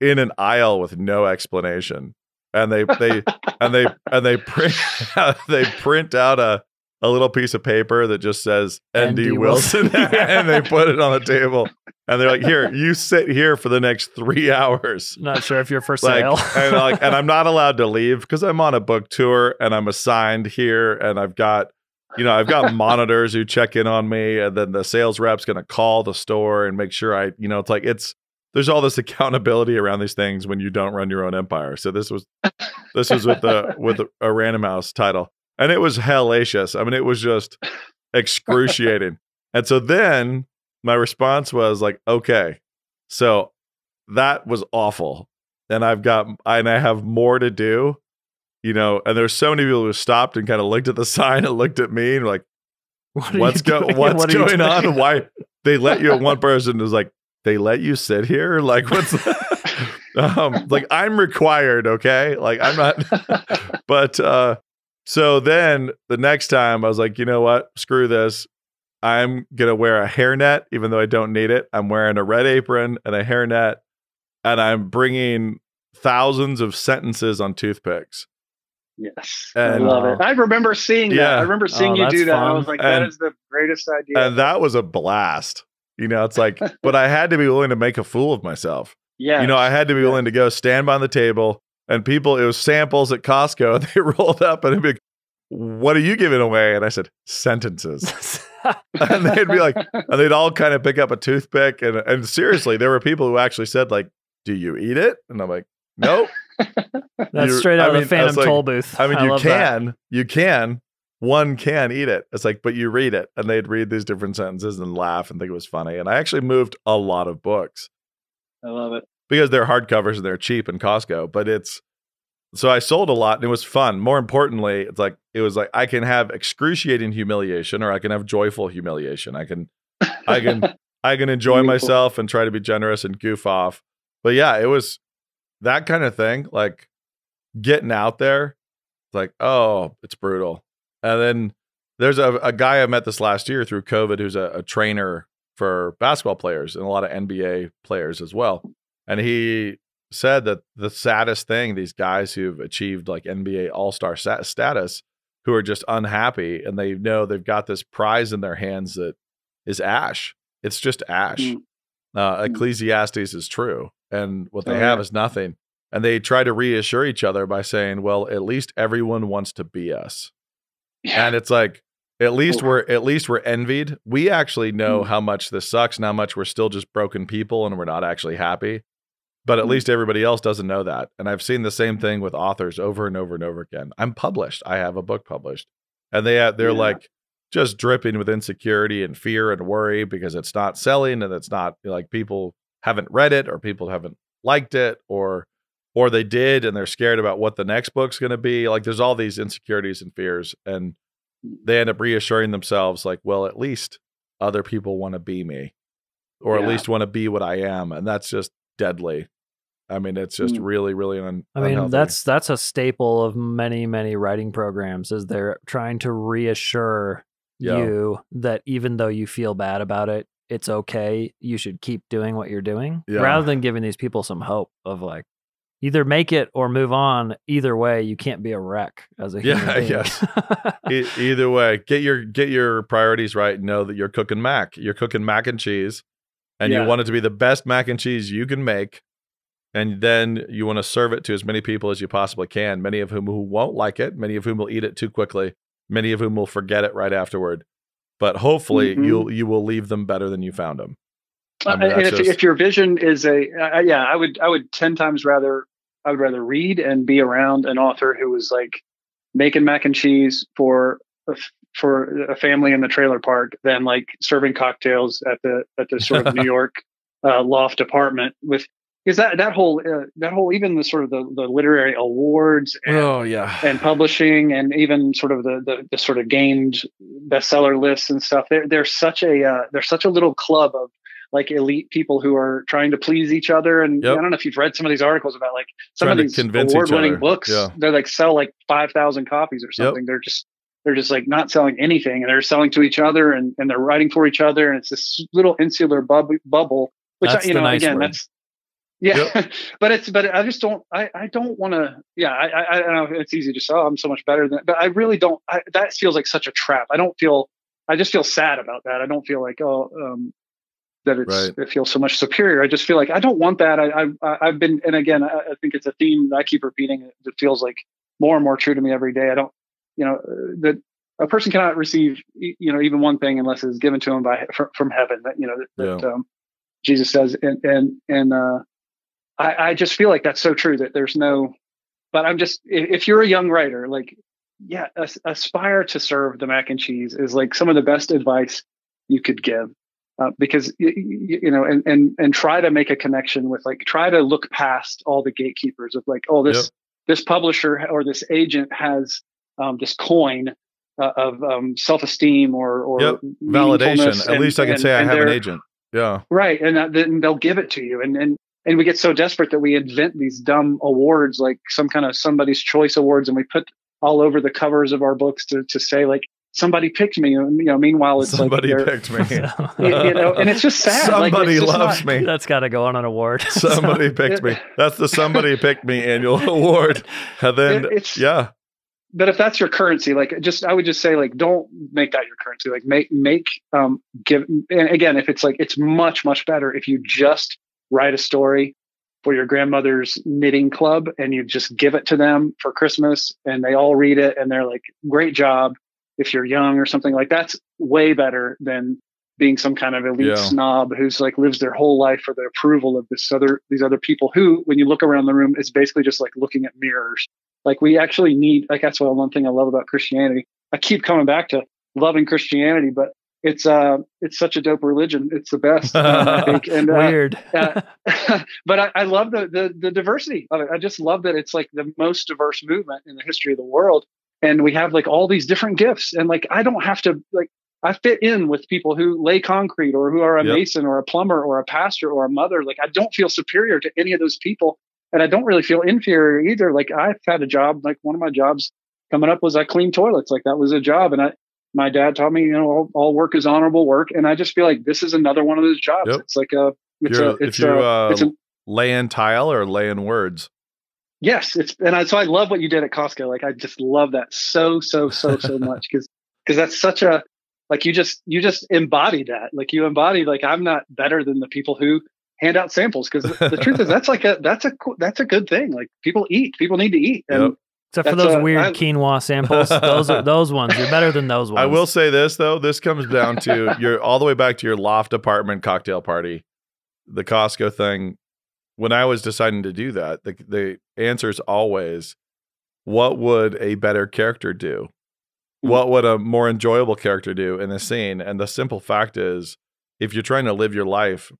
in an aisle with no explanation. And they they and they and they print they print out a a little piece of paper that just says ND Wilson, Wilson. and they put it on the table. And they're like, here, you sit here for the next three hours Not sure if you're for like sale. and like and I'm not allowed to leave because I'm on a book tour and I'm assigned here and I've got you know I've got monitors who check in on me and then the sales rep's going to call the store and make sure I you know it's like it's there's all this accountability around these things when you don't run your own empire. So this was this was with the with a Random House title and it was hellacious. I mean it was just excruciating. and so then my response was like okay. So that was awful and I've got and I have more to do, you know. And there's so many people who stopped and kind of looked at the sign and looked at me and like, What what's go what's What going on? Why they let you? One person was like, they let you sit here? Like what's um like I'm required, okay? Like I'm not but uh so then the next time I was like, you know what? Screw this. I'm gonna wear a hairnet, even though I don't need it. I'm wearing a red apron and a hairnet, and I'm bringing thousands of sentences on toothpicks. yes And- i love it uh, i remember seeing that i remember oh, seeing Oh, you do that i was like that And- is the greatest idea And that was a blast. You know, it's like, but I had to be willing to make a fool of myself. yeah You know, I had to be Yeah. willing to go stand by the table and people, it was samples at Costco. And they rolled up and it'd be like, what are you giving away? And I said, sentences. and they'd be like, and they'd all kind of pick up a toothpick. And, and seriously, there were people who actually said, like, do you eat it? And I'm like, nope. That's You- straight I out of mean, the Phantom was like- Toll booth. I mean, you love that. can, you can, one can eat it. It's like, but you read it. And they'd read these different sentences and laugh and think it was funny. And I actually moved a lot of books i love it because they're hardcovers and they're cheap in Costco, but it's, so I sold a lot and it was fun. More importantly, it's like, it was like, I can have excruciating humiliation or I can have joyful humiliation. I can, I can, I can enjoy myself and try to be generous and goof off. But yeah, it was that kind of thing, like getting out there. It's like, oh, it's brutal. And then there's a, a guy I met this last year through COVID who's a, a trainer for basketball players and a lot of NBA players as well. And he said that the saddest thing, these guys who've achieved like NBA all star status, who are just unhappy and they know they've got this prize in their hands that is ash. It's just ash. Mm. Uh, Mm. Ecclesiastes is true, and what they Oh, have yeah. is nothing. And they try to reassure each other by saying, "Well, at least everyone wants to be us." yeah And it's like, at least we're at least we're envied. We actually know Mm. how much this sucks and how much we're still just broken people and we're not actually happy. But at Mm. least everybody else doesn't know that. And I've seen the same thing with authors over and over and over again. I'm published. I have a book published, and they they're Yeah. like just dripping with insecurity and fear and worry because it's not selling and it's not like people haven't read it or people haven't liked it or or they did and they're scared about what the next book's going to be like there's all these insecurities and fears and they end up reassuring themselves like well at least other people want to be me or at least want to be what i am and that's just deadly i mean it's just Mm. really really un- I mean, unhealthy. that's that's a staple of many many writing programs is they're trying to reassure Yeah. you that even though you feel bad about it, it's okay. You should keep doing what you're doing Yeah. rather than giving these people some hope of like either make it or move on. Either way, you can't be a wreck as a Yeah, human being. yes. E- either way get your get your priorities right know that you're cooking mac you're cooking mac and cheese and Yeah. you want it to be the best mac and cheese you can make and then you want to serve it to as many people as you possibly can many of whom who won't like it many of whom will eat it too quickly many of whom will forget it right afterward but hopefully Mhm. you'll you will leave them better than you found them I mean, Uh, if, just- if your vision is a uh, yeah i would i would 10 times rather i would rather read and be around an author who was like making mac and cheese for a for a family in the trailer park than like serving cocktails at the at the sort of new york uh, loft apartment with because that that whole uh, that whole even the sort of the, the literary awards and, oh yeah and publishing and even sort of the, the, the sort of gamed bestseller lists and stuff. They're, they're such a uh, they're such a little club of like elite people who are trying to please each other. And Yep. I don't know if you've read some of these articles about like some Trying of these award winning books. Yeah. They're like sell like five thousand copies or something. They're just they're just like not selling anything and they're selling to each other and, and they're writing for each other and it's this little insular bub- bubble which That's I, you know nice again word. that's yeah. But it's but i just don't i i don't want to yeah I, I i don't know it's easy to say oh, i'm so much better than but i really don't I, that feels like such a trap i don't feel i just feel sad about that i don't feel like oh um that it's Right. it feels so much superior i just feel like i don't want that i i i've been and again I, I think it's a theme that i keep repeating it feels like more and more true to me every day i don't you know uh, that a person cannot receive you know even one thing unless it's given to him by from, from heaven that you know that, that um, jesus says and and and uh I, I just feel like that's so true that there's no, but I'm just, if, you're a young writer, like, yeah, as, aspire to serve the mac and cheese is like some of the best advice you could give. Uh, because y- y- you know, and and and try to make a connection with like try to look past all the gatekeepers of like, oh, this Yep. this publisher or this agent has um, this coin uh, of um, self esteem or or Yep. validation at and- least i can and- say i have an agent yeah right and uh, then they'll give it to you and and and we get so desperate that we invent these dumb awards like some kind of somebody's choice awards and we put all over the covers of our books to to say like somebody picked me and you know meanwhile it's somebody like picked me you, you know and it's just sad like, somebody just loves not- me That's got to go on an award. Somebody picked me. That's the somebody picked me annual award. And then It- it's yeah, but if that's your currency like just i would just say like don't make that your currency like make make um give and again if it's like it's much much better if you just write a story for your grandmother's knitting club and you just give it to them for christmas and they all read it and they're like great job if you're young or something like that's way better than being some kind of elite Yeah. snob who's like lives their whole life for the approval of this other these other people who when you look around the room it's basically just like looking at mirrors like we actually need like that's what one thing i love about christianity i keep coming back to loving christianity but it's uh it's such a dope religion it's the best i and uh, Weird. uh, but I, I love the, the the diversity of it. I just love that it's like the most diverse movement in the history of the world, and we have like all these different gifts. And like I don't have to like I fit in with people who lay concrete or who are a Yep. mason or a plumber or a pastor or a mother. Like I don't feel superior to any of those people, and I don't really feel inferior either. Like I've had a job. Like one of my jobs coming up was I cleaned toilets. Like that was a job, and I. My dad taught me, you know, all, all work is honorable work, and I just feel like this is another one of those jobs. Yep. It's like a, it's You're- a, it's a, uh, it's a, laying tile or lay in words. Yes, it's and I, so I love what you did at Costco. Like I just love that so so so so much because because that's such a like you just you just embody that. Like you embody like I'm not better than the people who hand out samples because the, the truth is that's like a that's a cool- that's a good thing. Like people eat, people need to eat, and Yep. Except for That's, those uh, weird I- quinoa samples. Those are those ones. You're better than those ones. I will say this though. This comes down to your all the way back to your loft apartment cocktail party, the Costco thing. when I was deciding to do that, the the answer is always, what would a better character do? Mhm. What would a more enjoyable character do in the scene? And the simple fact is, if you're trying to live your life,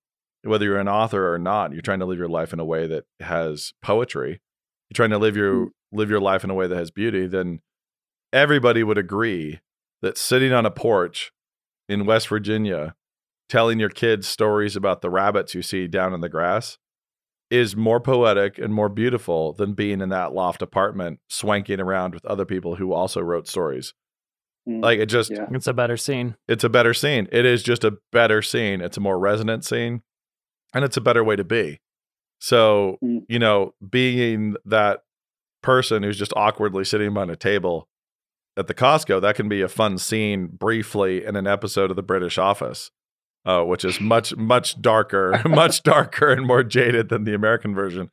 whether you're an author or not, you're trying to live your life in a way that has poetry. You're trying to live your live your life in a way that has beauty. Then everybody would agree that sitting on a porch in West Virginia, telling your kids stories about the rabbits you see down in the grass, is more poetic and more beautiful than being in that loft apartment swanking around with other people who also wrote stories. Mm. Like it just Yeah. It's a better scene. it's a better scene. It is just a better scene. It's a more resonant scene, and it's a better way to be. So, Mm. you know, being that person who's just awkwardly sitting behind a table at the Costco, that can be a fun scene briefly in an episode of The British Office, uh, which is much, much darker, much darker and more jaded than the American version.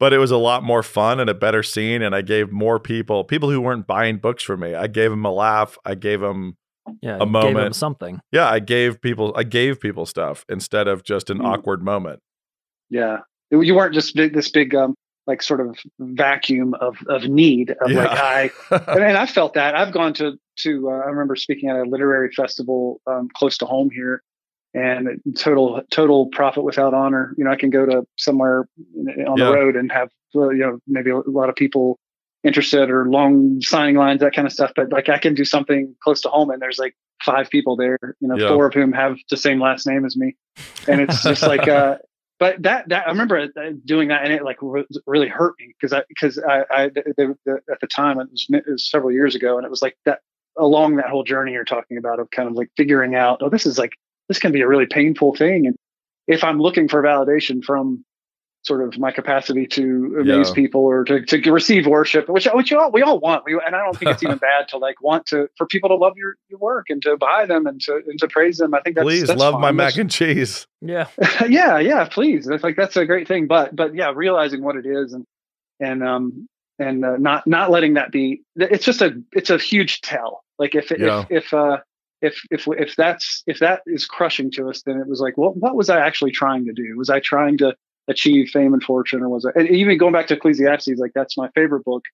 But it was a lot more fun and a better scene. And I gave more people, people who weren't buying books for me, I gave them a laugh. I gave them Yeah, A you Gave him moment. something. yeah, I gave people I gave people stuff instead of just an Mm. awkward moment. Yeah. You weren't just big, this big, um, like sort of vacuum of, of need of like, I, and, and I felt that I've gone to, to, uh, I remember speaking at a literary festival, um, close to home here and total, total prophet without honor. You know, I can go to somewhere on Yeah. the road and have, you know, maybe a lot of people interested or long signing lines, that kind of stuff. But like I can do something close to home and there's like five people there, you know, Yeah. four of whom have the same last name as me. And it's just like, uh, but that, that I remember uh, doing that and it like re- really hurt me because I, because I, I, the, the, at the time it was, it was several years ago and it was like that along that whole journey you're talking about of kind of like figuring out, oh, this is like, this can be a really painful thing. And if I'm looking for validation from sort of my capacity to amaze Yeah. people or to, to receive worship, which, which you all, we all want. We, and I don't think it's even bad to like want to, for people to love your, your work and to buy them and to, and to praise them. I think that's, Please that's love my mac and cheese. Yeah. yeah, yeah, please. That's like that's a great thing. But but yeah, realizing what it is and and um and uh, not not letting that be. It's just a it's a huge tell. Like if Yeah. if if uh if if if that's if that is crushing to us, then it was like, well, what was I actually trying to do? Was I trying to achieve fame and fortune, or was it And even going back to Ecclesiastes, like that's my favorite book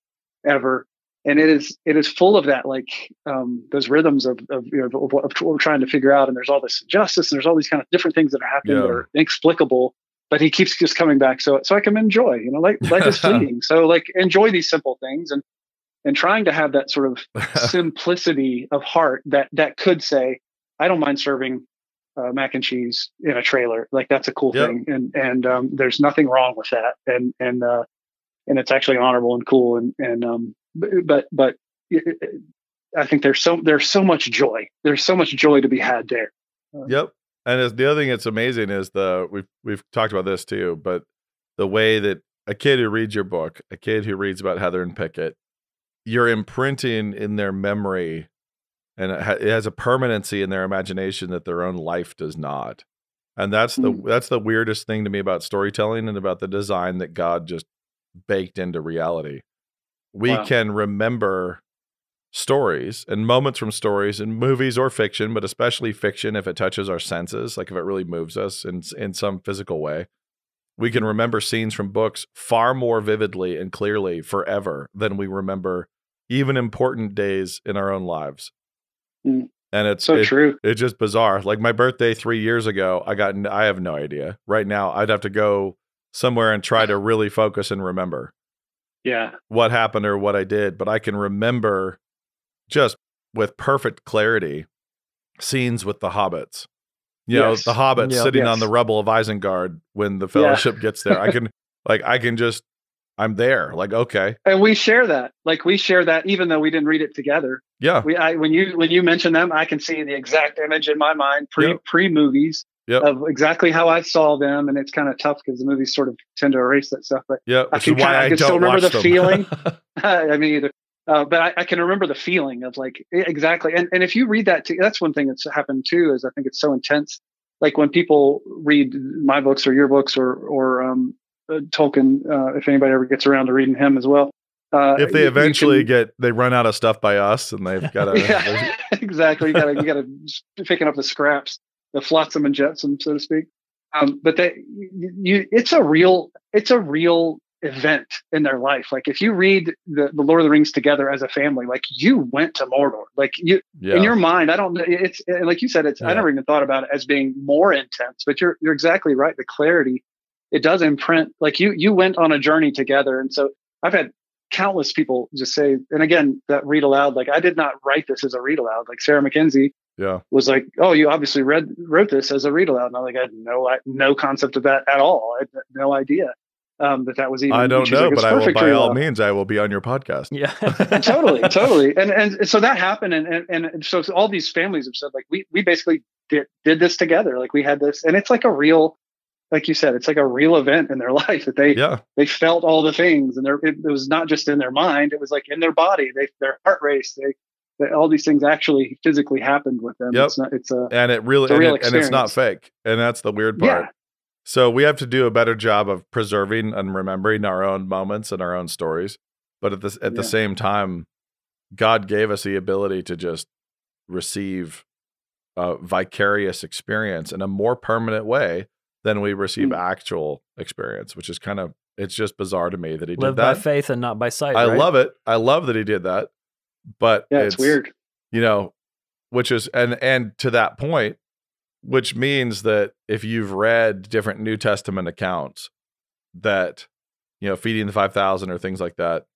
ever. And it is it is full of that like um, those rhythms of of, you know, of, what- of what we're trying to figure out, and there's all this injustice, and there's all these kind of different things that are happening that are inexplicable. But he keeps just coming back, so so I can enjoy. You know, like life is fleeting, so like enjoy these simple things, and and trying to have that sort of simplicity of heart that that could say, I don't mind serving uh, mac and cheese in a trailer. Like that's a cool Yep. thing, and and um, there's nothing wrong with that, and and uh, and it's actually honorable and cool, and and um, but but it- it- I think there's so there's so much joy. There's so much joy to be had there. Yep. And it's, the other thing that's amazing is the we've we've talked about this too, but the way that a kid who reads your book, a kid who reads about Heather and Picket, you're imprinting in their memory, and it, ha- it has a permanency in their imagination that their own life does not. And that's the Mm. that's the weirdest thing to me about storytelling and about the design that God just baked into reality. We Wow. can remember stories and moments from stories and movies or fiction, but especially fiction if it touches our senses, like if it really moves us in in some physical way. We can remember scenes from books far more vividly and clearly forever than we remember even important days in our own lives. Mm. And it's So it- true. it's just bizarre. Like my birthday three years ago, I got n- I have no idea. Right now, I'd have to go somewhere and try to really focus and remember Yeah. what happened or what I did, but I can remember just with perfect clarity scenes with the hobbits. You Yes. know, the hobbits Yeah. sitting on the rubble of Isengard when the fellowship gets there. I can like I can just I'm there. Like, okay. And we share that. Like we share that, even though we didn't read it together. Yeah. We, I, when you when you mention them, I can see the exact image in my mind pre Yep. pre movies Yep. of exactly how I saw them, and it's kind of tough because the movies sort of tend to erase that stuff. But Yeah. I can kinda- I I, can don't still remember the them. feeling. I mean, either. Uh, but I, I can remember the feeling of like exactly, and and if you read that, too, that's one thing that's happened too. Is I think it's so intense. Like when people read my books or your books or or um, Tolkien, uh, if anybody ever gets around to reading him as well. Uh, if they eventually can- get they run out of stuff by us and they've got to yeah, exactly. You gotta you gotta picking up the scraps, the flotsam and jetsam, so to speak. Um, but they, you, it's a real, it's a real event in their life. Like if you read the, the Lord of the Rings together as a family, like you went to Mordor, like you, Yeah. in your mind, I don't know. It's and like you said, it's, Yeah. I never even thought about it as being more intense, but you're, you're exactly right. The clarity, it does imprint, like you, you went on a journey together. And so I've had countless people just say, and again, that read aloud, like I did not write this as a read aloud, like Sarah Mackenzie yeah. was like, "Oh, you obviously read wrote this as a read aloud." And I'm like, I had no I, no concept of that at all. I had no idea um, that that was even. I don't know, like, but I will, by all aloud." means, I will be on your podcast. Yeah. totally, totally, and and so that happened, and and, and so all these families have said like we we basically did did this together, like we had this, and it's like a real. Like you said, it's like a real event in their life that they Yeah. they felt all the things, and it, it was not just in their mind; it was like in their body. They their heart raced. They, they all these things actually physically happened with them. Yep. It's not. It's a And it really, It's and, real it- and it's not fake. And that's the weird part. yeah. So we have to do a better job of preserving and remembering our own moments and our own stories. But at this at the same time, God gave us the ability to just receive a vicarious experience in a more permanent way than we receive Mm. actual experience, which is kind of it's just bizarre to me that he Live did by faith and not by sight. I right? love it. I love that he did that. But Yeah, it's, weird. you know which is and and to that point which means that if you've read different new testament accounts that you know feeding the 5000 or things like that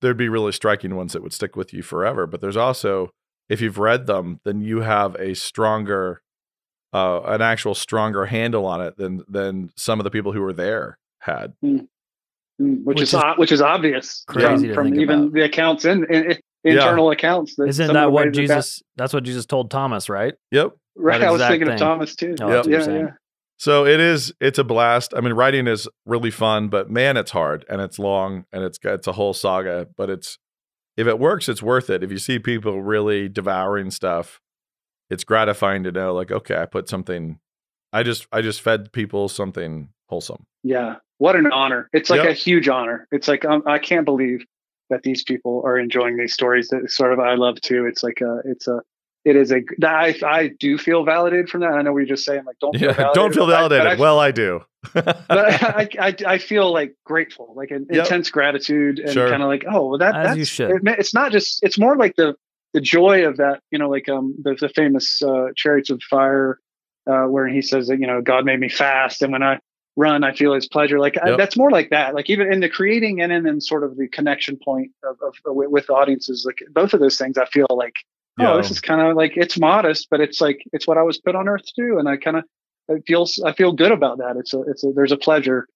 there'd be really striking ones that would stick with you forever but there's also if you've read them then you have a stronger uh an actual stronger handle on it than than some of the people who were there had Mm, which, Which is, is o- which is obvious crazy to from, from even about. the accounts in, in, in Yeah. internal accounts. That Isn't that what ways that Jesus? that's what Jesus told Thomas, right? yep right, that I was thinking thing. of Thomas too. Oh, that's yeah, yeah. So it is. It's a blast. I mean, writing is really fun, but man, it's hard and it's long and it's it's a whole saga. But it's if it works, it's worth it. If you see people really devouring stuff, it's gratifying to know. Like, okay, I put something. I just I just fed people something wholesome. Yeah. What an honor. It's like Yep. a huge honor. It's like, um, I can't believe that these people are enjoying these stories that sort of I love too. It's like a, it's a, it is a, I, I do feel validated from that. I know we are just saying like, don't feel Yeah, validated. don't feel but I- validated. I- well, I do. but I, I, I feel like grateful, like an Yep. intense gratitude and Sure. kind of like, oh, well, that, As that's, you should. it- it's not just, it's more like the, the joy of that, you know, like, um, the, the famous, uh, chariots of fire, uh, where he says that, you know, God made me fast. And when I run, I feel his pleasure. Like I, that's more like that. Like even in the creating and in, sort of the connection point of, of with, with audiences, like both of those things, I feel like, oh, Yeah. this is kind of like, it's modest, but it's like, it's what I was put on earth to do. And I kind of, it feels, I feel good about that. It's a, it's a, there's a pleasure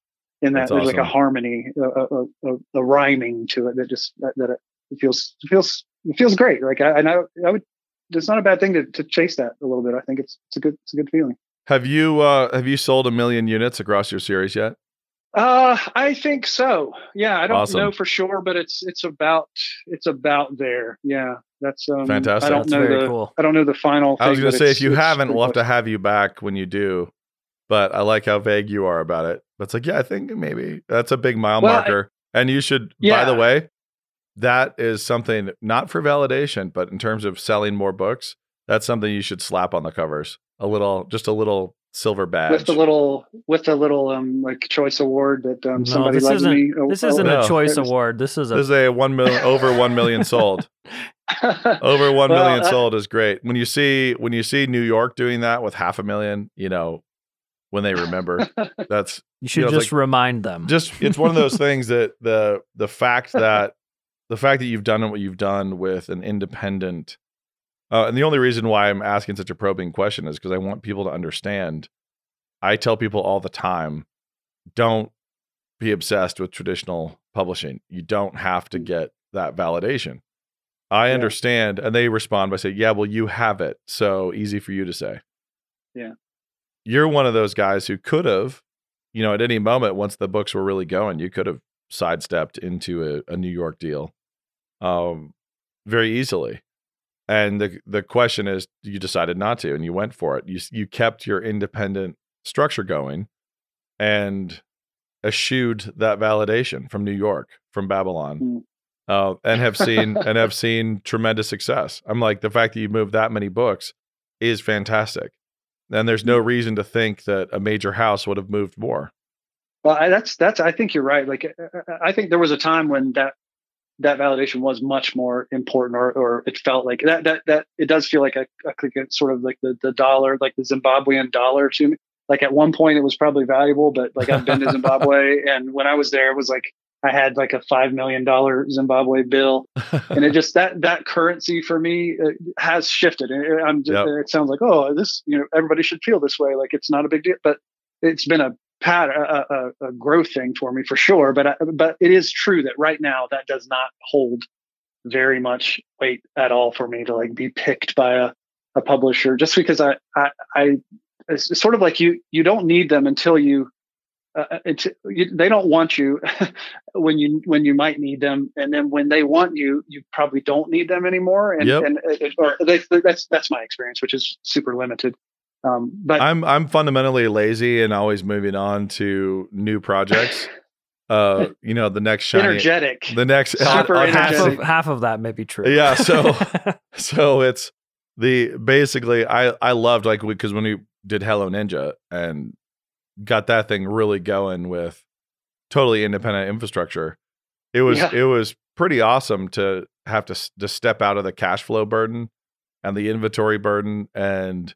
in that. That's there's like a harmony, a, a, a, a rhyming to it that just, that, that it feels, feels, it feels great. Like I, and I, I would, it's not a bad thing to, to chase that a little bit. I think it's, it's a good, it's a good feeling. have you uh have you sold a million units across your series yet? Uh, I think so. Yeah, I don't Awesome. know for sure, but it's it's about it's about there. Yeah, that's um, Fantastic. I don't That's know very the cool. I don't know the final. I was going to say if you haven't, we'll have to have you back when you do. But I like how vague you are about it. But it's like, yeah, I think maybe that's a big mile Well, I- marker. and you should, yeah. by the way, that is something not for validation, but in terms of selling more books, that's something you should slap on the covers. A little, just a little silver badge. with the little with the little um like choice award that um No, somebody this isn't- me. oh, This oh, isn't No. a choice There's- award. This is a This is a one million over one million sold. Over one Well, million I- sold is great. When you see when you see New York doing that with half a million, you know, when they remember, that's you should know, it's just remind them. just it's one of those things that the the fact that the fact that you've done what you've done with an independent uh, and the only reason why i'm asking such a probing question is because i want people to understand i tell people all the time don't be obsessed with traditional publishing. You don't have to get that validation. I Yeah. understand and they respond by saying yeah well you have it so easy for you to say. Yeah. you're one of those guys who could have you know, at any moment, once the books were really going, you could have sidestepped into a, a New York deal um, very easily. And the the question is, you decided not to, and you went for it. You you kept your independent structure going, and eschewed that validation from New York, from Babylon, Mm. uh, and have seen and have seen tremendous success. I'm like the fact that you moved that many books is fantastic. And there's no reason to think that a major house would have moved more. Well, I, that's that's. I think you're right. Like, uh, uh, I think there was a time when that that validation was much more important, or or it felt like that that that it does feel like a, a sort of like the the dollar, like the Zimbabwean dollar to me. Like at one point, it was probably valuable, but like I've been to Zimbabwe, and when I was there, it was like I had like a five million dollar Zimbabwe bill, and it just that that currency for me uh, has shifted. And I'm just, yep. it sounds like oh this you know everybody should feel this way, like it's not a big deal, but it's been a pat a, a, a growth thing for me for sure. But I, but it is true that right now that does not hold very much weight at all for me to like be picked by a, a publisher just because I, I I it's sort of like you you don't need them until you uh, uh, you, they don't want you when you when you might need them, and then when they want you, you probably don't need them anymore. And, yep. and uh, or they, that's that's my experience, which is super limited. Um, but I'm I'm fundamentally lazy and always moving on to new projects. uh, you know, the next shiny, energetic, the next super half, energetic. of half of that may be true. Yeah, so so it's the basically I I loved like because when we did Hello Ninja and got that thing really going with totally independent infrastructure. It was yeah. it was pretty awesome to have to to step out of the cash flow burden and the inventory burden and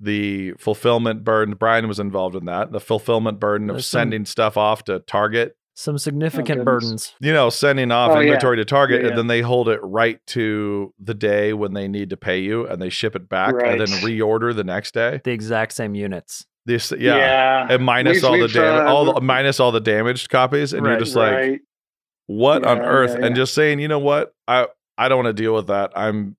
the fulfillment burden. Brian was involved in that. The fulfillment burden There's of sending some, stuff off to Target. Some significant oh, burdens. You know, sending off oh, inventory yeah. to Target yeah, and then they hold it right to the day when they need to pay you and they ship it back right. and then reorder the next day. The exact same units. This yeah, yeah. and minus we've, all the damage, uh, all the, minus all the damaged copies, and right, you're just right. like, what yeah, on earth? Yeah, and just saying, you know what, I I don't want to deal with that. I'm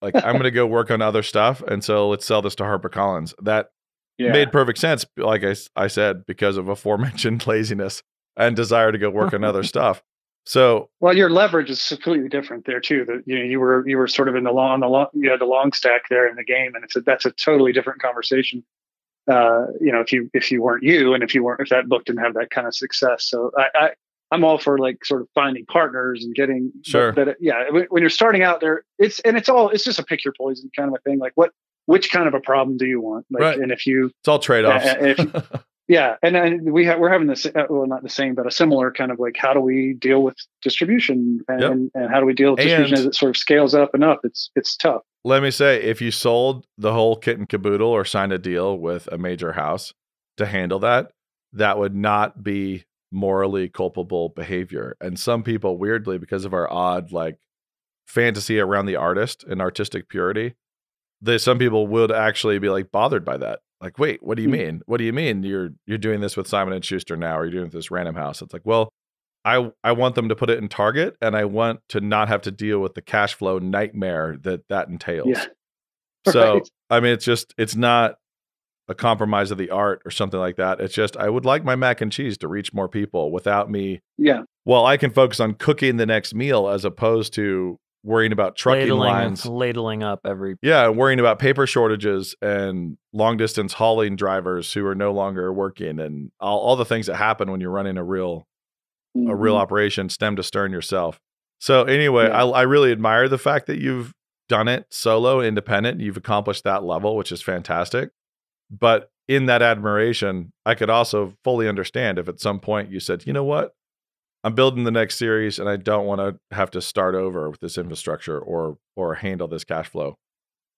like, I'm going to go work on other stuff, and so let's sell this to HarperCollins. That made perfect sense, like I I said, because of aforementioned laziness and desire to go work on other stuff. So well, your leverage is completely different there too. That you know you were you were sort of in the long the long you had the long stack there in the game, and it's a, that's a totally different conversation uh, you know, if you if you weren't you, and if you weren't if that book didn't have that kind of success. So I, I I'm all for like sort of finding partners and getting sure. But, yeah, when you're starting out there, it's and it's all it's just a pick your poison kind of a thing. Like what which kind of a problem do you want? Like, right. and if you it's all trade offs. Uh, yeah, and, and we have we're having this uh, well not the same but a similar kind of like how do we deal with distribution and, yep. and, and, how do we deal with distribution as it sort of scales up and up? It's it's tough let me say, if you sold the whole kit and caboodle or signed a deal with a major house to handle that, that would not be morally culpable behavior. And some people, weirdly, because of our odd like fantasy around the artist and artistic purity, they, some people would actually be like bothered by that. Like, wait, what do you hmm. mean? What do you mean you're you're doing this with Simon and Schuster now, or you're doing this random house? It's like, well, I I want them to put it in Target, and I want to not have to deal with the cash flow nightmare that that entails. Yeah. So right. I mean, it's just it's not a compromise of the art or something like that. It's just I would like my mac and cheese to reach more people without me. Yeah. Well, I can focus on cooking the next meal as opposed to worrying about trucking ladling, lines, ladling up every. Yeah, worrying about paper shortages and long distance hauling drivers who are no longer working and all, all the things that happen when you're running a real mm-hmm. a real mm-hmm. operation, stem to stern yourself. So anyway, yeah. I, I really admire the fact that you've done it solo, independent. You've accomplished that level, which is fantastic. But in that admiration, I could also fully understand if at some point you said, you know what, I'm building the next series and I don't want to have to start over with this infrastructure or or handle this cash flow.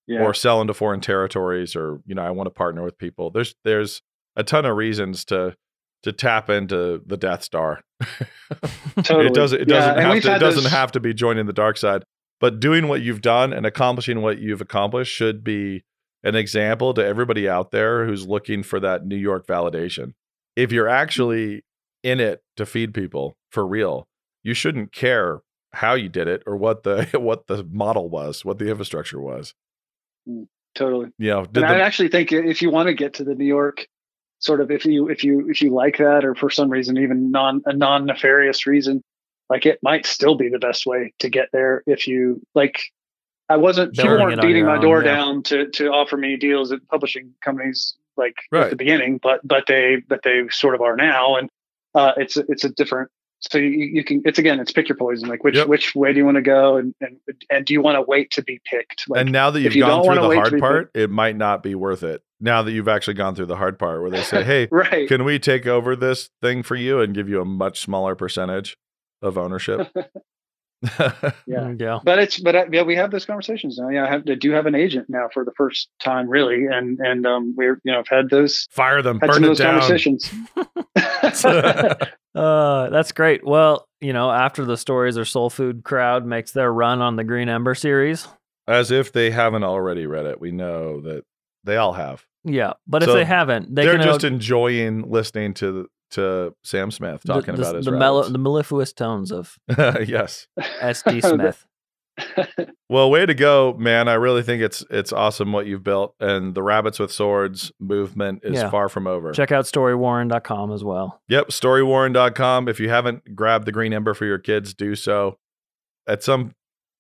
Yeah. Or sell into foreign territories or, you know, I want to partner with people. There's there's a ton of reasons to to tap into the Death Star. totally. It doesn't. It doesn't yeah, have to. It doesn't those... have to be joining the dark side. But doing what you've done and accomplishing what you've accomplished should be an example to everybody out there who's looking for that New York validation. If you're actually in it to feed people for real, you shouldn't care how you did it or what the what the model was, what the infrastructure was. Mm, totally. You know, I actually think if you want to get to the New York sort of if you if you if you like that or for some reason even non a non nefarious reason like it might still be the best way to get there if you like i wasn't people weren't beating my own, door yeah. down to to offer me deals at publishing companies like right. at the beginning but but they but they sort of are now and uh it's it's a different so you, you can it's again it's pick your poison like which yep. which way do you want to go and and, and do you want to wait to be picked like, and now that you've you gone through the hard part it might not be worth it now that you've actually gone through the hard part where they say, "Hey, right. can we take over this thing for you and give you a much smaller percentage of ownership?" Yeah. Yeah. but it's but uh, yeah we have those conversations now yeah i have I do have an agent now for the first time really and and um we're you know i've had those Fire them, burn some it of those down. conversations Uh, that's great. Well, you know, after the Stories Are Soul Food crowd makes their run on the Green Ember series. As if they haven't already read it, we know that they all have. Yeah. But if they haven't, they They are can just enjoying listening to to Sam Smith talking the, about his the, mellow, the mellifluous tones of yes. SD Smith. Well, way to go, man! I really think it's it's awesome what you've built, and the rabbits with swords movement is Yeah. far from over. Check out storywarren.com as well. Yep, storywarren.com. If you haven't grabbed the green ember for your kids, do so. At some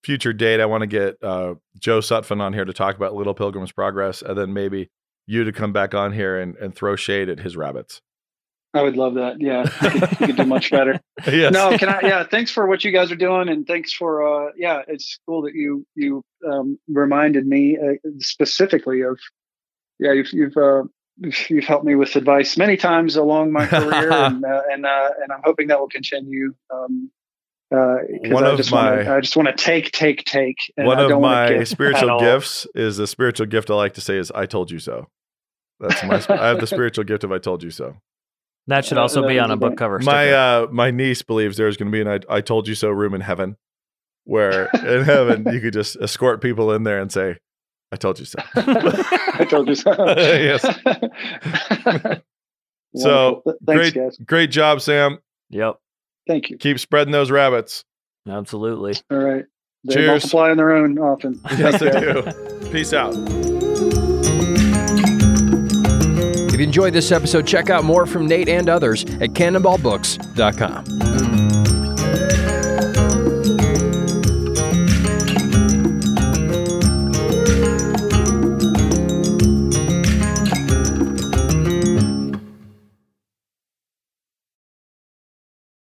future date, I want to get uh, Joe Sutphin on here to talk about Little Pilgrim's Progress, and then maybe you to come back on here and, and throw shade at his rabbits. I would love that yeah you could, could do much better yes. no can i yeah thanks for what you guys are doing and thanks for uh yeah it's cool that you you um reminded me uh, specifically of yeah you've you've uh you've helped me with advice many times along my career and uh, and uh and i'm hoping that will continue um uh One I of just my- I just want to take take take and One of wanna my spiritual gifts is the spiritual gift I like to say is I told you so. That's my I have the spiritual gift of I told you so. That should Uh, also be on a book great. cover. My uh my niece believes there's going to be an I, I told you so room in heaven where in heaven you could just escort people in there and say I told you so. I told you so. Yes. So, thanks, great guys. great job Sam. Yep. Thank you. Keep spreading those rabbits. Absolutely. All right. They Cheers. multiply on their own often. Yes they do. Peace out. If you enjoyed this episode, check out more from Nate and others at canonballbooks.com.